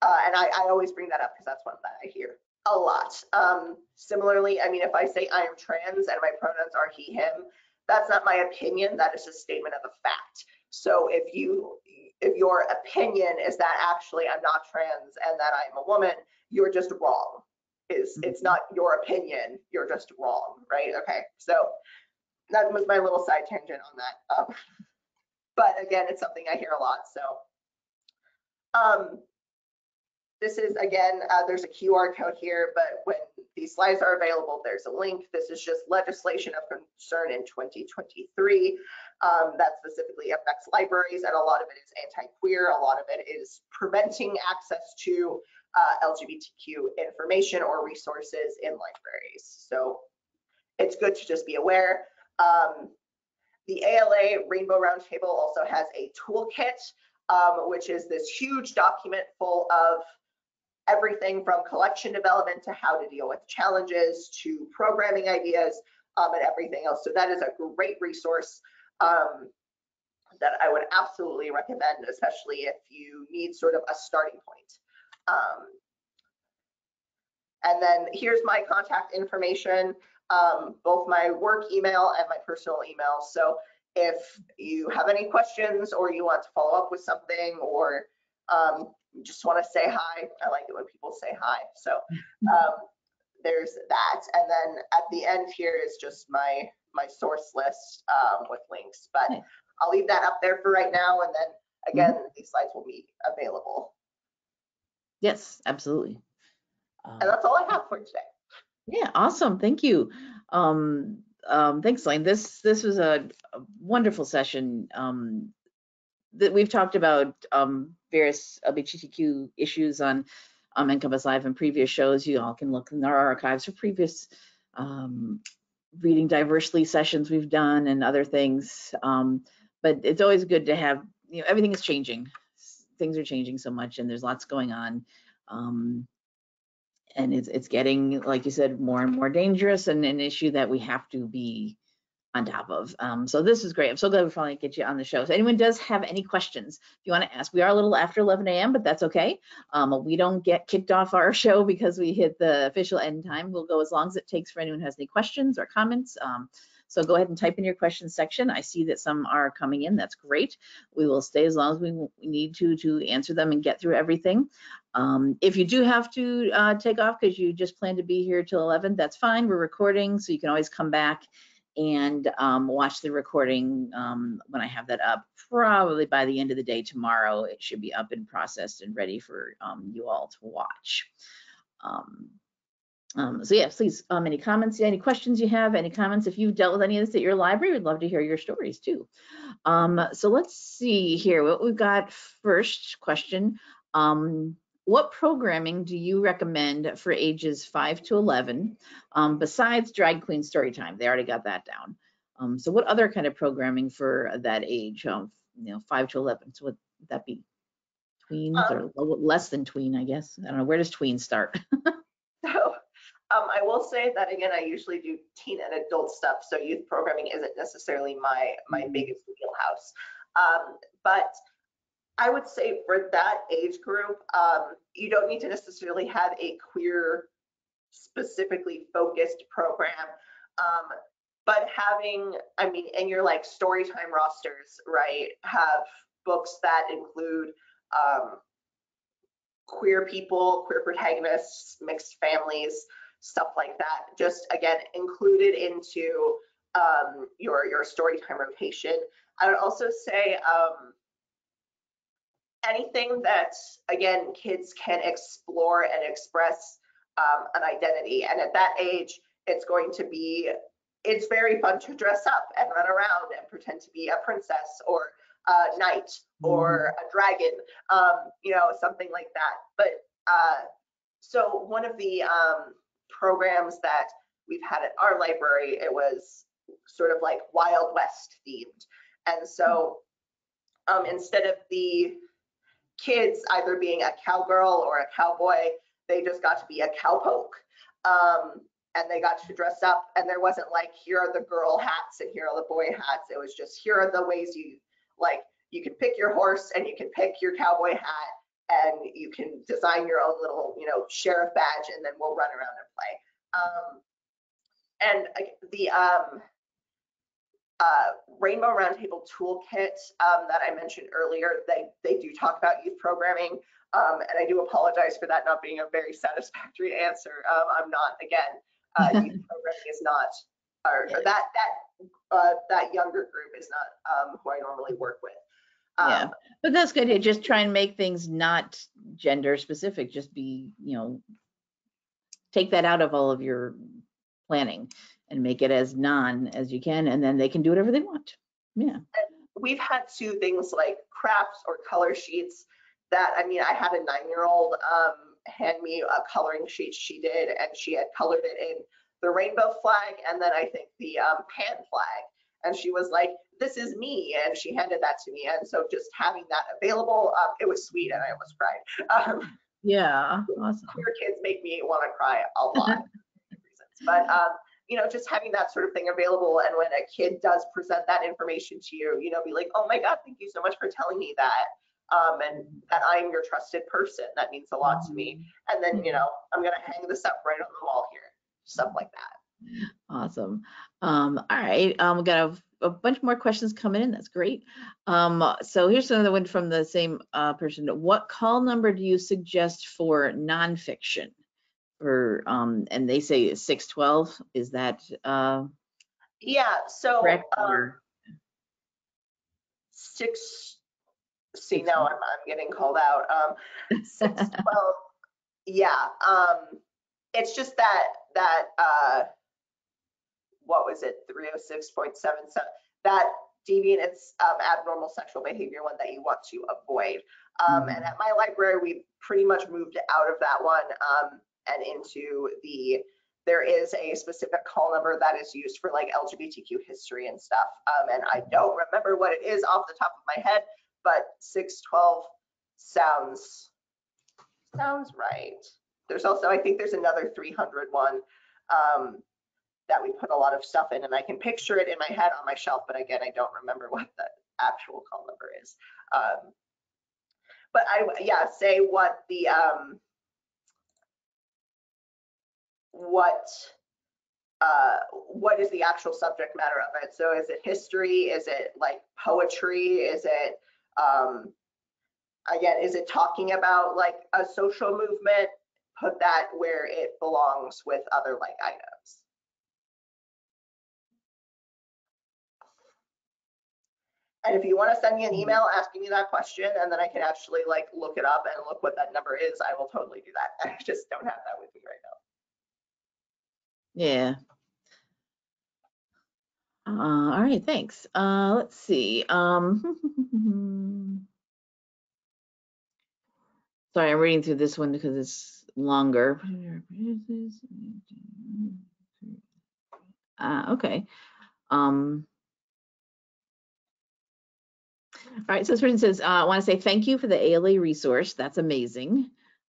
uh, and I, I always bring that up because that's one that I hear a lot. Um, similarly, I mean, if I say I am trans and my pronouns are he, him, that's not my opinion. That is a statement of a fact. So if you, if your opinion is that actually I'm not trans and that I'm a woman, you're just wrong. Is Mhm. it's not your opinion, you're just wrong, right? Okay, so that was my little side tangent on that. Um, but again, it's something I hear a lot. So um, this is again, uh, there's a QR code here, but when these slides are available, there's a link. This is just legislation of concern in 2023 um, that specifically affects libraries, and a lot of it is anti-queer. A lot of it is preventing access to uh, LGBTQ information or resources in libraries. So it's good to just be aware. Um, the ALA Rainbow Roundtable also has a toolkit, um, which is this huge document full of everything from collection development to how to deal with challenges to programming ideas um, and everything else. So that is a great resource um, that I would absolutely recommend, especially if you need sort of a starting point. Um, and then here's my contact information, um, both my work email and my personal email. So if you have any questions or you want to follow up with something or um, just want to say hi, I like it when people say hi. So um, there's that. And then at the end here is just my my source list um, with links. But I'll leave that up there for right now. And then again, these slides will be available. Yes, absolutely. Um, And that's all I have for today. Yeah, awesome. Thank you. Um, um, thanks, Lane. This this was a, a wonderful session. Um, that we've talked about um, various LGBTQ issues on um, NCompass Live and previous shows. You all can look in our archives for previous um, reading diversely sessions we've done and other things. Um, but it's always good to have, you know, everything is changing. Things are changing so much and there's lots going on. Um, and it's it's getting, like you said, more and more dangerous and an issue that we have to be on top of. Um, so this is great. I'm so glad we finally get you on the show. So anyone does have any questions, if you want to ask, we are a little after 11 a.m., but that's okay. Um, we don't get kicked off our show because we hit the official end time. We'll go as long as it takes for anyone who has any questions or comments. Um, so go ahead and type in your questions section. I see that some are coming in. That's great. We will stay as long as we need to to answer them and get through everything. Um, if you do have to uh, take off because you just plan to be here till 11, that's fine. We're recording, so you can always come back and um, watch the recording um, when I have that up. Probably by the end of the day tomorrow, it should be up and processed and ready for um, you all to watch. Um, um, so yeah, please, um, any comments, any questions you have, any comments, if you've dealt with any of this at your library, we'd love to hear your stories too. So let's see here, what we've got first question. Um, what programming do you recommend for ages five to 11 um, besides drag queen story time? They already got that down. Um, so what other kind of programming for that age, um, you know, five to 11? So what would that be? Tweens or lo- less than tween, I guess. I don't know. Where does tween start? So um, I will say that again, I usually do teen and adult stuff, so youth programming isn't necessarily my my biggest wheelhouse. Um, but I would say for that age group, um, you don't need to necessarily have a queer specifically focused program. Um, but having, I mean, and your like story time rosters, right, have books that include um, queer people, queer protagonists, mixed families, stuff like that. Just again, included into um, your your story time rotation. I would also say um, anything that again kids can explore and express um, an identity. And at that age, it's going to be it's very fun to dress up and run around and pretend to be a princess or a knight or a dragon, um, you know, something like that. But uh, so one of the um, programs that we've had at our library, it was sort of like Wild West themed. And so um, instead of the kids either being a cowgirl or a cowboy, they just got to be a cowpoke. Um, and they got to dress up and there wasn't like, here are the girl hats and here are the boy hats. It was just, here are the ways you like, you can pick your horse and you can pick your cowboy hat and you can design your own little, you know, sheriff badge and then we'll run around and play. Um, and the um, uh, Rainbow Roundtable Toolkit um, that I mentioned earlier, they, they do talk about youth programming. Um, and I do apologize for that not being a very satisfactory answer. Um, I'm not, again, uh, youth programming is not, or, or that that uh, that younger group is not um, who I normally work with. Yeah, Um, but that's good. To Just try and make things not gender specific, just be, you know, take that out of all of your planning and make it as non as you can, and then they can do whatever they want. Yeah. we've had two things like crafts or color sheets that I mean I had a nine-year-old um, hand me a coloring sheet she did and she had colored it in the rainbow flag and then I think the um, pan flag and she was like this is me and she handed that to me and so just having that available um, it was sweet and I almost cried um, Yeah, awesome. queer kids make me want to cry a lot but um, you know just having that sort of thing available and when a kid does present that information to you you know be like oh my god thank you so much for telling me that um, and that I'm your trusted person that means a lot to me and then you know I'm gonna hang this up right on the wall here stuff like that Awesome. Um, all right, um, we got a, a bunch more questions coming in. That's great. Um, so here's another one from the same uh, person. What call number do you suggest for nonfiction? Or um, and they say 612. Is that uh, yeah so correct? um, or- six see Six now. I'm, I'm getting called out um six twelve yeah um it's just that that uh what was it 306.77 that deviant it's um, abnormal sexual behavior one that you want to avoid um and at my library we pretty much moved out of that one um and into the there is a specific call number that is used for like LGBTQ history and stuff. Um, and I don't remember what it is off the top of my head, but 612 sounds sounds right. There's also, I think there's another 300 one um, that we put a lot of stuff in and I can picture it in my head on my shelf, but again, I don't remember what the actual call number is. Um, but I, yeah, say what the, um, what uh, what is the actual subject matter of it? So is it history? Is it like poetry? Is it um, again? Is it talking about like a social movement? Put that where it belongs with other like items. And if you want to send me an email asking me that question, and then I can actually like look it up and look what that number is, I will totally do that. I just don't have that with me right now. Yeah. Uh, all right, thanks. Uh, let's see. Um, sorry, I'm reading through this one because it's longer. Uh, okay. Um, all right, so this person says, uh, I want to say thank you for the ALA resource. That's amazing.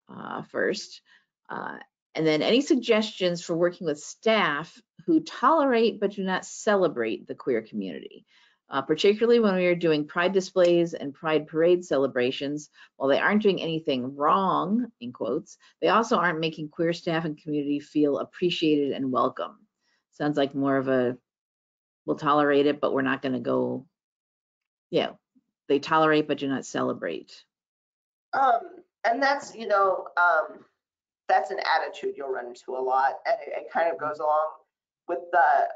Uh, first, uh, And then any suggestions for working with staff who tolerate but do not celebrate the queer community? Uh, particularly when we are doing pride displays and pride parade celebrations, while they aren't doing anything wrong, in quotes, they also aren't making queer staff and community feel appreciated and welcome. Sounds like more of a, we'll tolerate it, but we're not gonna go, yeah, they tolerate but do not celebrate. Um, and that's, you know, um, that's an attitude you'll run into a lot. And it, it kind of goes along with the,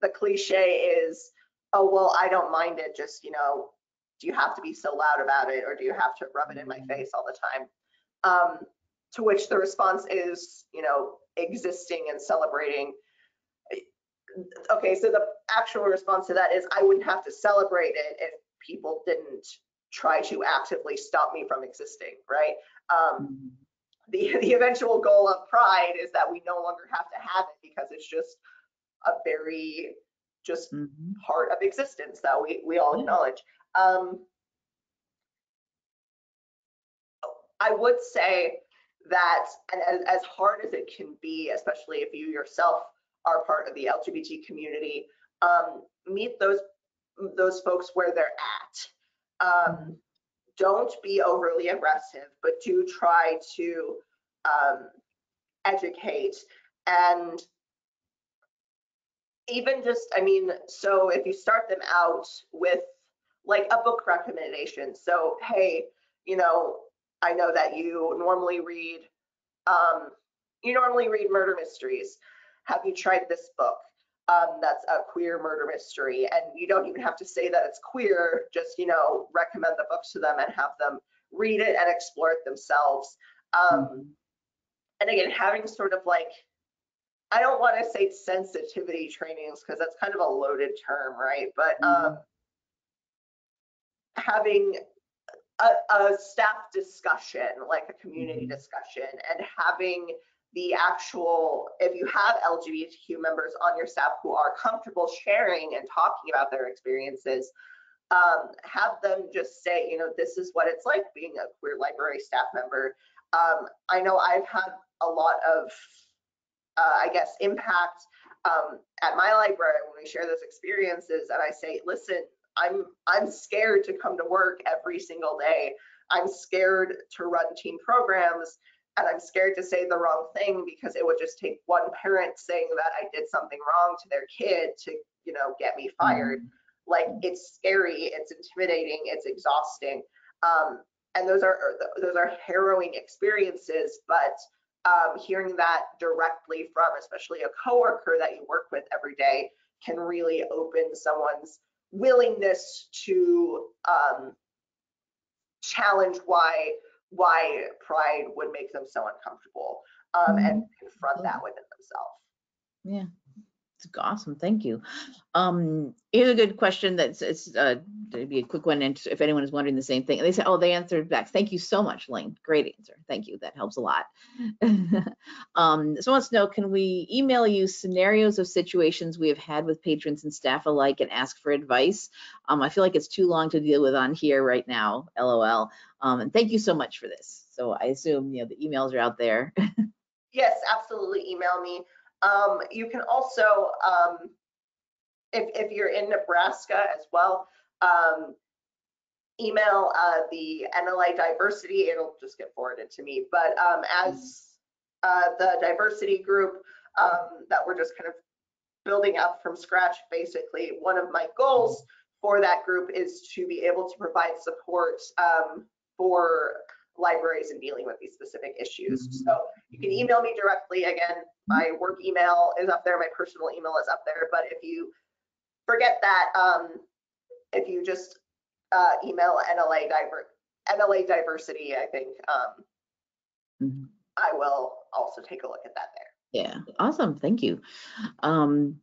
the cliche is, oh, well, I don't mind it. Just, you know, do you have to be so loud about it or do you have to rub it in my face all the time? Um, to which the response is, you know, existing and celebrating. Okay, so the actual response to that is I wouldn't have to celebrate it if people didn't try to actively stop me from existing, right? Um, the, the eventual goal of pride is that we no longer have to have it because it's just a very just Mhm. part of existence that we, we all Yeah. acknowledge. Um, I would say that, and as, as hard as it can be, especially if you yourself are part of the LGBT community, um, meet those those folks where they're at. Um, don't be overly aggressive, but do try to um, educate and even just, I mean, so if you start them out with like a book recommendation, so hey, you know, I know that you normally read, um, you normally read murder mysteries. Have you tried this book? Um, that's a queer murder mystery, and you don't even have to say that it's queer. Just you know, recommend the book to them and have them read it and explore it themselves. Um, and again, having sort of like, I don't want to say sensitivity trainings because that's kind of a loaded term, right? But um, having a, a staff discussion, like a community Mhm. discussion, and having the actual, if you have LGBTQ members on your staff who are comfortable sharing and talking about their experiences, um, have them just say, you know, this is what it's like being a queer library staff member. Um, I know I've had a lot of, uh, I guess, impact um, at my library when we share those experiences, and I say, listen, I'm I'm scared to come to work every single day. I'm scared to run team programs, and I'm scared to say the wrong thing because it would just take one parent saying that I did something wrong to their kid to, you know, get me fired. Like it's scary it's intimidating it's exhausting. Um, and those are those are harrowing experiences but um, hearing that directly from especially a coworker that you work with every day can really open someone's willingness to um, challenge why why pride would make them so uncomfortable um, and confront that within themselves. Yeah, awesome. Thank you. Um, here's a good question that's it's uh be a quick one, and if anyone is wondering the same thing, they say, oh, they answered back. Thank you so much, Lane. Great answer. Thank you. That helps a lot. um, so wants to know, can we email you scenarios of situations we have had with patrons and staff alike and ask for advice? Um, I feel like it's too long to deal with on here right now. LOL. Um, and thank you so much for this. So I assume you know the emails are out there. Yes, absolutely. Email me. Um, you can also, um, if, if you're in Nebraska as well, um, email uh, the NLA diversity. It'll just get forwarded to me. But um, as uh, the diversity group um, that we're just kind of building up from scratch, basically, one of my goals for that group is to be able to provide support um, for libraries in dealing with these specific issues. Mhm. So you can email me directly. Again, my work email is up there, my personal email is up there. But if you forget that, um, if you just uh, email NLA diver NLA diversity, I think um, Mhm. I will also take a look at that there. Yeah, awesome. Thank you. Um,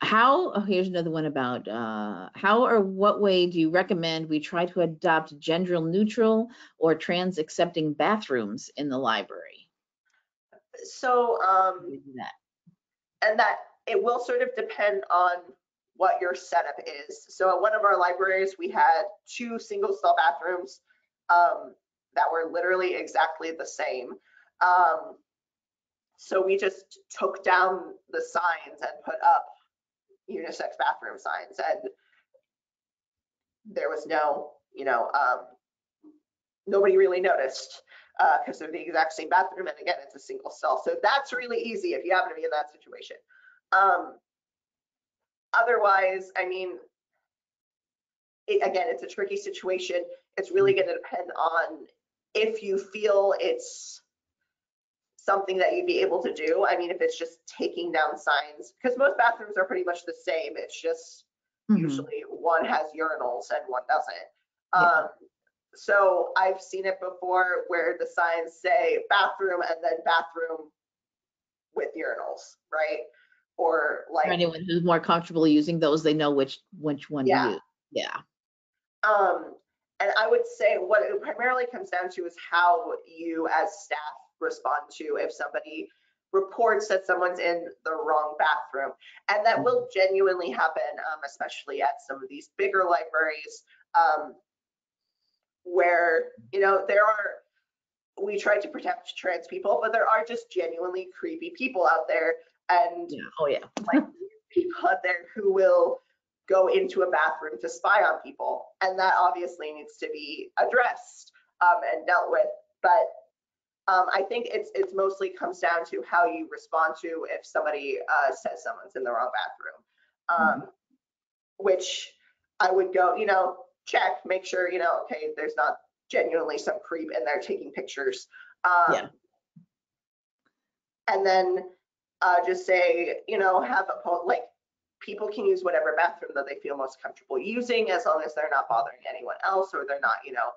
how, oh, here's another one about uh, how or what way do you recommend we try to adopt gender neutral or trans accepting bathrooms in the library? So, um, that? and that it will sort of depend on what your setup is. So at one of our libraries, we had two single stall bathrooms um, that were literally exactly the same. Um, so we just took down the signs and put up unisex bathroom signs and there was no, you know, um, nobody really noticed because they're the exact same bathroom. And again, it's a single cell. So that's really easy if you happen to be in that situation. Um, otherwise, I mean, it, again, it's a tricky situation. It's really going to depend on if you feel it's something that you'd be able to do. I mean, if it's just taking down signs, because most bathrooms are pretty much the same. It's just Mhm. usually one has urinals and one doesn't. Yeah. Um, so I've seen it before where the signs say bathroom and then bathroom with urinals, right? Or For like, anyone who's more comfortable using those, they know which, which one to Yeah. use. Yeah. um, and I would say what it primarily comes down to is how you as staff respond to if somebody reports that someone's in the wrong bathroom. And that will genuinely happen, um, especially at some of these bigger libraries, um, where, you know, there are, we try to protect trans people, but there are just genuinely creepy people out there. And Yeah. Oh, yeah. like people out there who will go into a bathroom to spy on people. And that obviously needs to be addressed um, and dealt with. But um, I think it's it's mostly comes down to how you respond to if somebody uh, says someone's in the wrong bathroom. Um, Which I would go, you know, check, make sure, you know, okay, there's not genuinely some creep in there taking pictures. Um, Yeah. And then uh, just say, you know, have a, po- like, people can use whatever bathroom that they feel most comfortable using as long as they're not bothering anyone else or they're not, you know,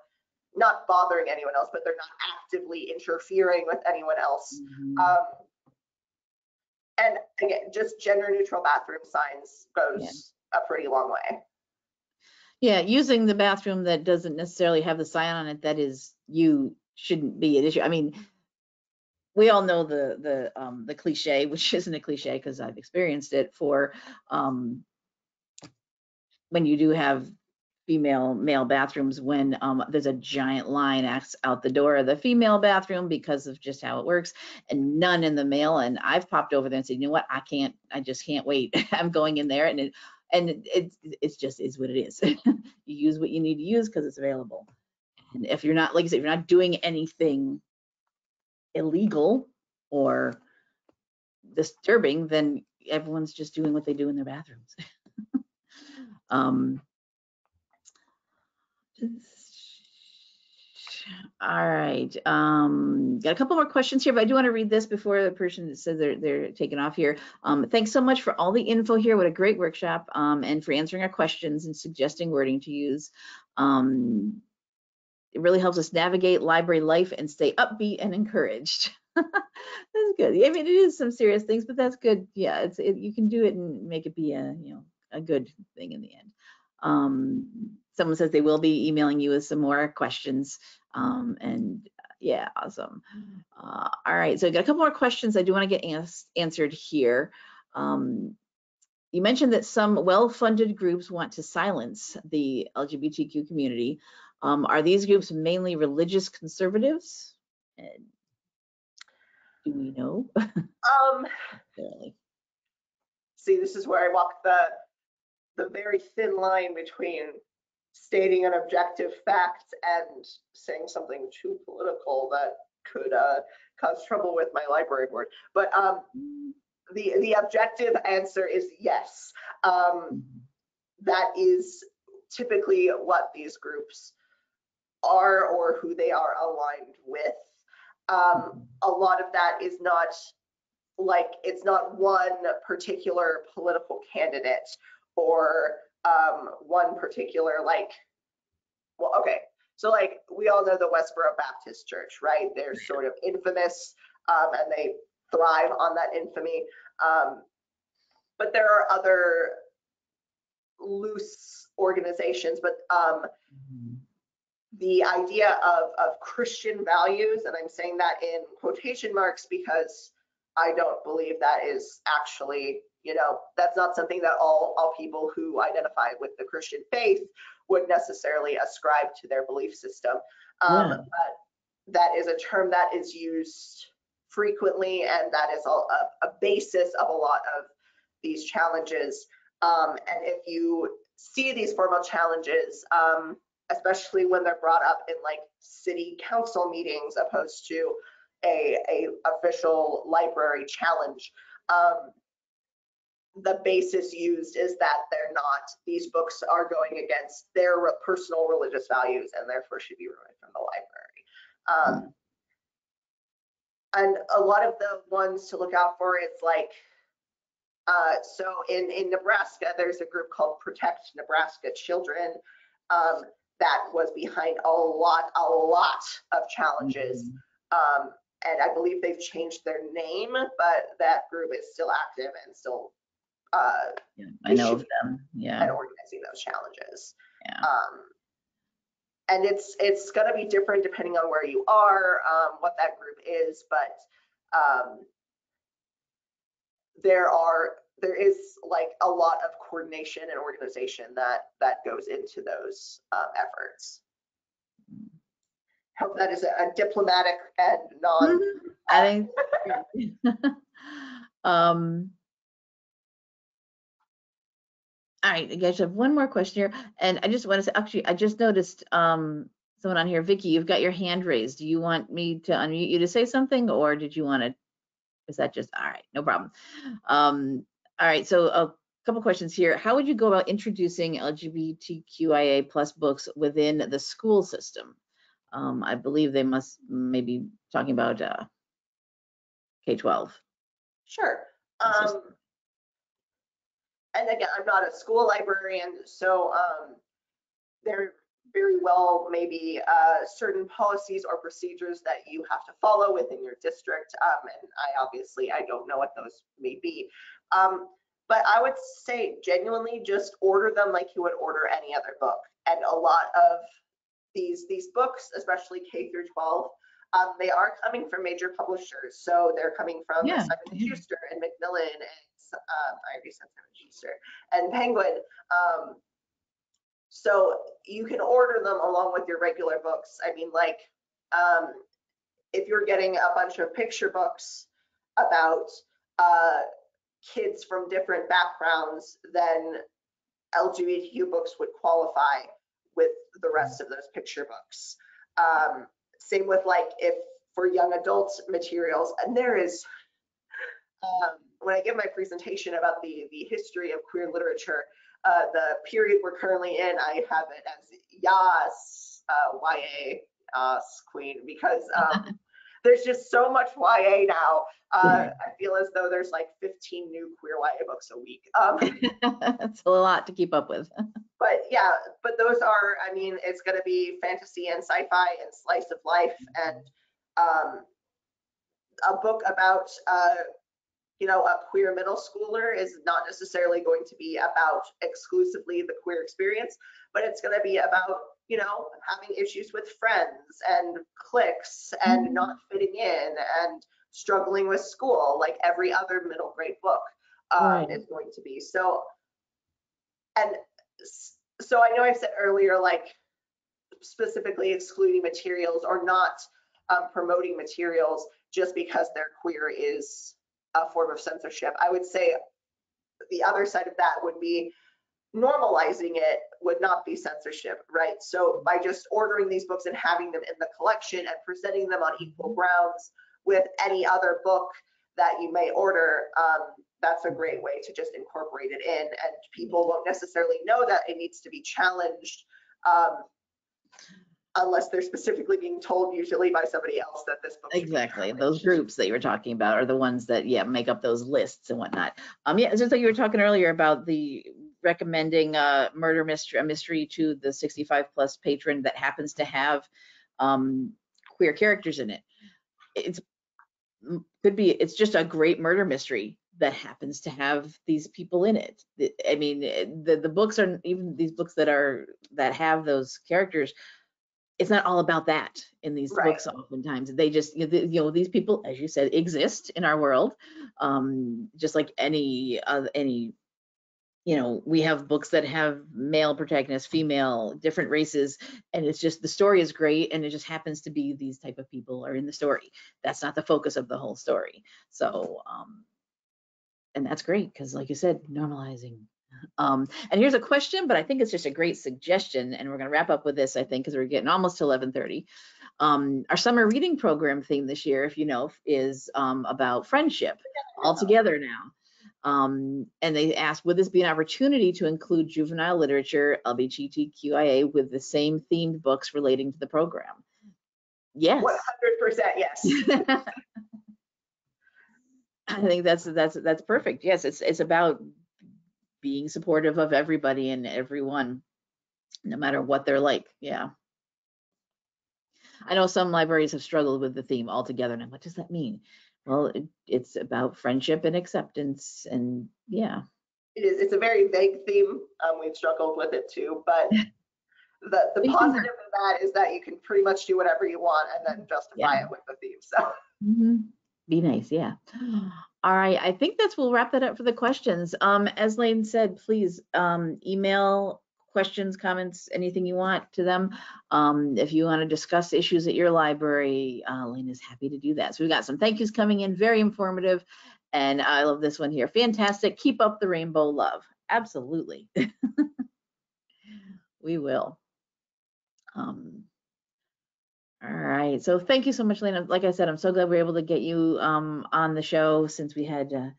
not bothering anyone else, but they're not actively interfering with anyone else. Mhm. Um, and again, just gender neutral bathroom signs goes a pretty long way. Yeah, using the bathroom that doesn't necessarily have the sign on it, that is, you shouldn't be an issue. I mean, we all know the, the, um, the cliche, which isn't a cliche because I've experienced it for, um, when you do have female, male bathrooms, when, um, there's a giant line acts out the door of the female bathroom because of just how it works and none in the male. And I've popped over there and said, you know what, I can't, I just can't wait. I'm going in there and it, and it- it's, it's just is what it is. You use what you need to use because it's available. And if you're not, like I said, if you're not doing anything illegal or disturbing, then everyone's just doing what they do in their bathrooms. Um, All right, um, got a couple more questions here, but I do want to read this before the person says they're, they're taking off here. Um, thanks so much for all the info here. What a great workshop, um, and for answering our questions and suggesting wording to use. Um, it really helps us navigate library life and stay upbeat and encouraged. That's good. I mean, it is some serious things, but that's good. Yeah, it's, it, you can do it and make it be a, you know, a good thing in the end. Someone says they will be emailing you with some more questions. Um, and uh, yeah, awesome. Uh, all right, so I got a couple more questions I do want to get ans- answered here. Um, you mentioned that some well-funded groups want to silence the LGBTQ community. Um, are these groups mainly religious conservatives? And do we know? Um, see, this is where I walk the, the very thin line between stating an objective fact and saying something too political that could uh, cause trouble with my library board. But um, the, the objective answer is yes. Um, that is typically what these groups are or who they are aligned with. Um, a lot of that is not like it's not one particular political candidate or um, one particular like well okay. So like we all know the westboro baptist church right? They're sort of infamous um, and they thrive on that infamy. Um, but there are other loose organizations but um, the idea of, of Christian values, and I'm saying that in quotation marks because I don't believe that is actually, you know, that's not something that all, all people who identify with the Christian faith would necessarily ascribe to their belief system. Um, Yeah. But that is a term that is used frequently, and that is all a, a basis of a lot of these challenges. Um, and if you see these formal challenges, um, especially when they're brought up in like city council meetings opposed to a, a official library challenge, um, the basis used is that they're not, these books are going against their personal religious values and therefore should be removed from the library. Um, and a lot of the ones to look out for is like, uh, so in, in Nebraska, there's a group called Protect Nebraska Children um, that was behind a lot, a lot of challenges. Um, and I believe they've changed their name, but that group is still active and still uh, Yeah, I know of them, yeah, and organizing those challenges. yeah. Um, and it's it's going to be different depending on where you are, um, what that group is, but um, there are there is like a lot of coordination and organization that that goes into those um, efforts. Hope that is a, a diplomatic and non. I think. Um. All right, I guess I have one more question here, and I just want to say, actually, I just noticed, um, someone on here, Vicky, you've got your hand raised. Do you want me to unmute you to say something, or did you want to? Is that just, all right, no problem. Um, all right, so a couple questions here. How would you go about introducing LGBTQIA plus books within the school system? Um, I believe they must maybe talking about, uh, K-12. Sure. Um, and again, I'm not a school librarian, so um, there very well maybe uh, certain policies or procedures that you have to follow within your district. Um, and I obviously, I don't know what those may be. Um, but I would say genuinely just order them like you would order any other book. And a lot of these, these books, especially K through 12, um, they are coming from major publishers. So they're coming from Yeah, Simon yeah. Schuster and Macmillan and um, I already said Simon Schuster and Penguin. Um, so you can order them along with your regular books. I mean, like, um, if you're getting a bunch of picture books about uh, kids from different backgrounds, then LGBTQ books would qualify with the rest of those picture books. Um, same with like if for young adults materials, and there is, um, when I give my presentation about the, the history of queer literature, uh, the period we're currently in, I have it as Yas, uh, YA, Yas Queen, because um, there's just so much YA now. Uh, I feel as though there's like 15 new queer YA books a week. Um, It's a lot to keep up with. but yeah, but those are, I mean, it's going to be fantasy and sci-fi and slice of life and um, a book about, uh, you know, a queer middle schooler is not necessarily going to be about exclusively the queer experience, but it's going to be about, you know, having issues with friends and cliques and not fitting in and struggling with school, like every other middle grade book um, Right. is going to be. So, and so I know I said earlier, like specifically excluding materials or not um, promoting materials just because they're queer is a form of censorship. I would say the other side of that would be normalizing it would not be censorship, right? So by just ordering these books and having them in the collection and presenting them on equal grounds with any other book that you may order, um, that's a great way to just incorporate it in and people won't necessarily know that it needs to be challenged um, unless they're specifically being told usually by somebody else that this book Exactly. Those groups that you were talking about are the ones that, yeah, make up those lists and whatnot. Um, yeah, just like you were talking earlier about the recommending uh murder mystery, a mystery to the 65 plus patron that happens to have um queer characters in it. It's could be, it's just a great murder mystery that happens to have these people in it. I mean, eh, the the books are even these books that are that have those characters it's not all about that in these Right. books oftentimes they just you know, the- you know these people as you said exist in our world um just like any uh, any you know, we have books that have male protagonists, female, different races, and it's just the story is great, and it just happens to be these type of people are in the story. That's not the focus of the whole story. So, um, and that's great because, like you said, normalizing. Um, and here's a question, but I think it's just a great suggestion, and we're going to wrap up with this, I think, because we're getting almost to 11:30. Um, our summer reading program theme this year, if you know, is um, about friendship all together now. Um, and they asked, would this be an opportunity to include juvenile literature, LGBTQIA, with the same themed books relating to the program? Yes. 100% yes. I think that's that's that's perfect. Yes, it's it's about being supportive of everybody and everyone, no matter what they're like. Yeah. I know some libraries have struggled with the theme altogether, and I'm, what does that mean? Well, it, it's about friendship and acceptance, and yeah. It is, it's a very vague theme. Um, we've struggled with it too, but the, the positive of that is that you can pretty much do whatever you want and then justify Yeah. it with the theme. So Mhm. Be nice, yeah. All right, I think that's, we'll wrap that up for the questions. Um, as Lane said, please, um, email questions, comments, anything you want to them. Um, if you want to discuss issues at your library, uh, Lane is happy to do that. So we've got some thank yous coming in, very informative. And I love this one here. Fantastic. Keep up the rainbow love. Absolutely. We will. Um, all right, so thank you so much, Lena. Like I said, I'm so glad we are able to get you um, on the show since we had uh,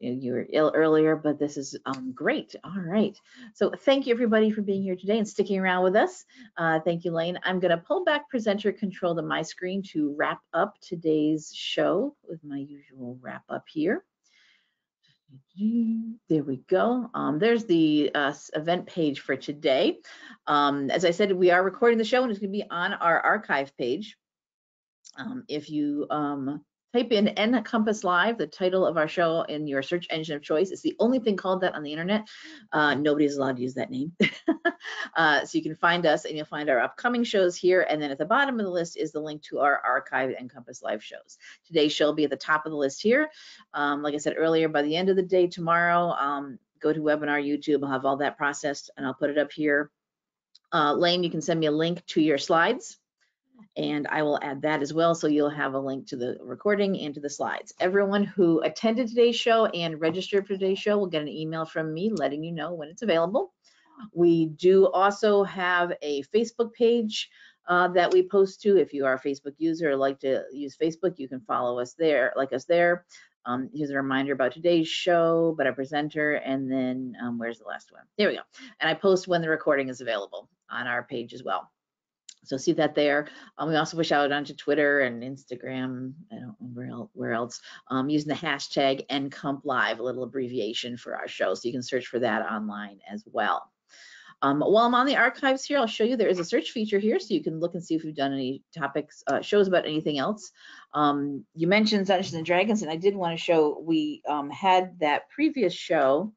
you, were ill earlier, but this is um, great. All right, so thank you everybody for being here today and sticking around with us. Uh, thank you, Lane. I'm going to pull back presenter control to my screen to wrap up today's show with my usual wrap up here. There we go. Um, there's the uh, event page for today. Um, as I said, we are recording the show and it's going to be on our archive page. Um, if you um, type in NCompass Live, the title of our show in your search engine of choice, it's the only thing called that on the internet. Uh, nobody's allowed to use that name. uh, so you can find us and you'll find our upcoming shows here. And then at the bottom of the list is the link to our archived NCompass Live shows. Today's show will be at the top of the list here. Um, like I said earlier, by the end of the day tomorrow, um, go to webinar YouTube. I'll have all that processed and I'll put it up here. Uh, Lane, you can send me a link to your slides and I will add that as well. So you'll have a link to the recording and to the slides. Everyone who attended today's show and registered for today's show will get an email from me letting you know when it's available. We do also have a Facebook page uh, that we post to. If you are a Facebook user or like to use Facebook, you can follow us there, like us there. Um, here's a reminder about today's show, about a presenter, and then um, where's the last one? There we go. And I post when the recording is available on our page as well. So see that there. Um, we also push out onto Twitter and Instagram. I don't know where else, um, using the hashtag NCompLive, a little abbreviation for our show. So you can search for that online as well. Um, while I'm on the archives here, I'll show you there is a search feature here, so you can look and see if we've done any topics, uh, shows about anything else. Um, you mentioned Dungeons and Dragons, and I did want to show we um, had that previous show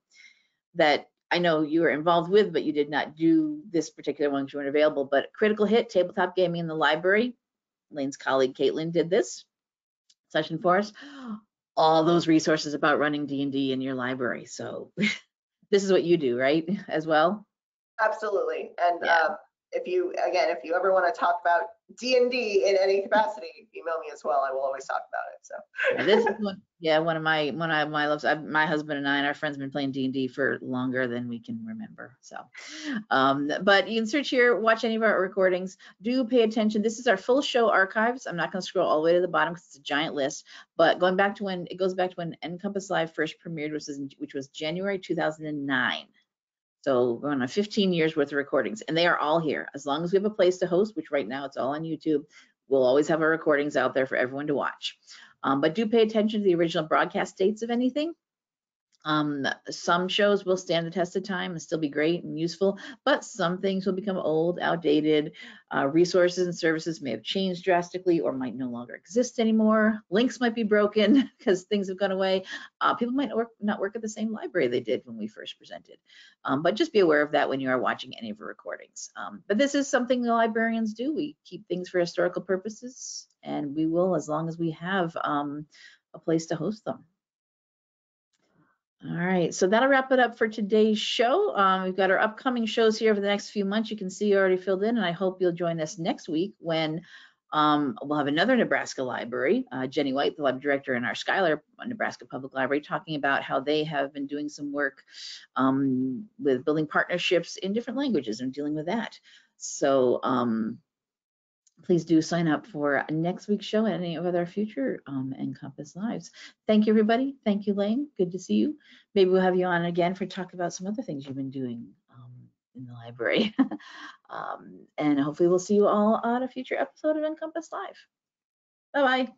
that I know you were involved with, but you did not do this particular one because you weren't available. But Critical Hit, Tabletop Gaming in the Library, Lane's colleague Caitlin did this session for us. All those resources about running D&D in your library. So this is what you do, right, as well? absolutely. And Yeah. um, if you, again, if you ever want to talk about D and D in any capacity, email me as well. I will always talk about it. So Yeah, this is one, yeah, one of my one of my loves. I, my husband and I and our friends have been playing D and D for longer than we can remember. So, um, but you can search here, watch any of our recordings. Do pay attention. This is our full show archives. I'm not going to scroll all the way to the bottom because it's a giant list. But going back to when it goes back to when NCompass Live first premiered, which was which was January 2009. So we're on a 15 years worth of recordings, and they are all here. As long as we have a place to host, which right now it's all on YouTube, we'll always have our recordings out there for everyone to watch. Um, but do pay attention to the original broadcast dates of anything. Um, some shows will stand the test of time and still be great and useful, but some things will become old, outdated. Uh, resources and services may have changed drastically or might no longer exist anymore. Links might be broken because things have gone away. Uh, people might not work, not work at the same library they did when we first presented. Um, but just be aware of that when you are watching any of our recordings. Um, but this is something the librarians do. We keep things for historical purposes, and we will as long as we have um, a place to host them. All right, so that'll wrap it up for today's show. Um, we've got our upcoming shows here over the next few months. You can see already filled in, and I hope you'll join us next week when um, we'll have another Nebraska library, uh, Jenny White, the library director in our Schuyler, Nebraska Public Library, talking about how they have been doing some work um, with building partnerships in different languages and dealing with that. So um, please do sign up for next week's show and any of our future um, NCompass Lives. Thank you, everybody. Thank you, Lane. Good to see you. Maybe we'll have you on again for talk about some other things you've been doing um, in the library. um, and hopefully we'll see you all on a future episode of NCompass Live. Bye-bye.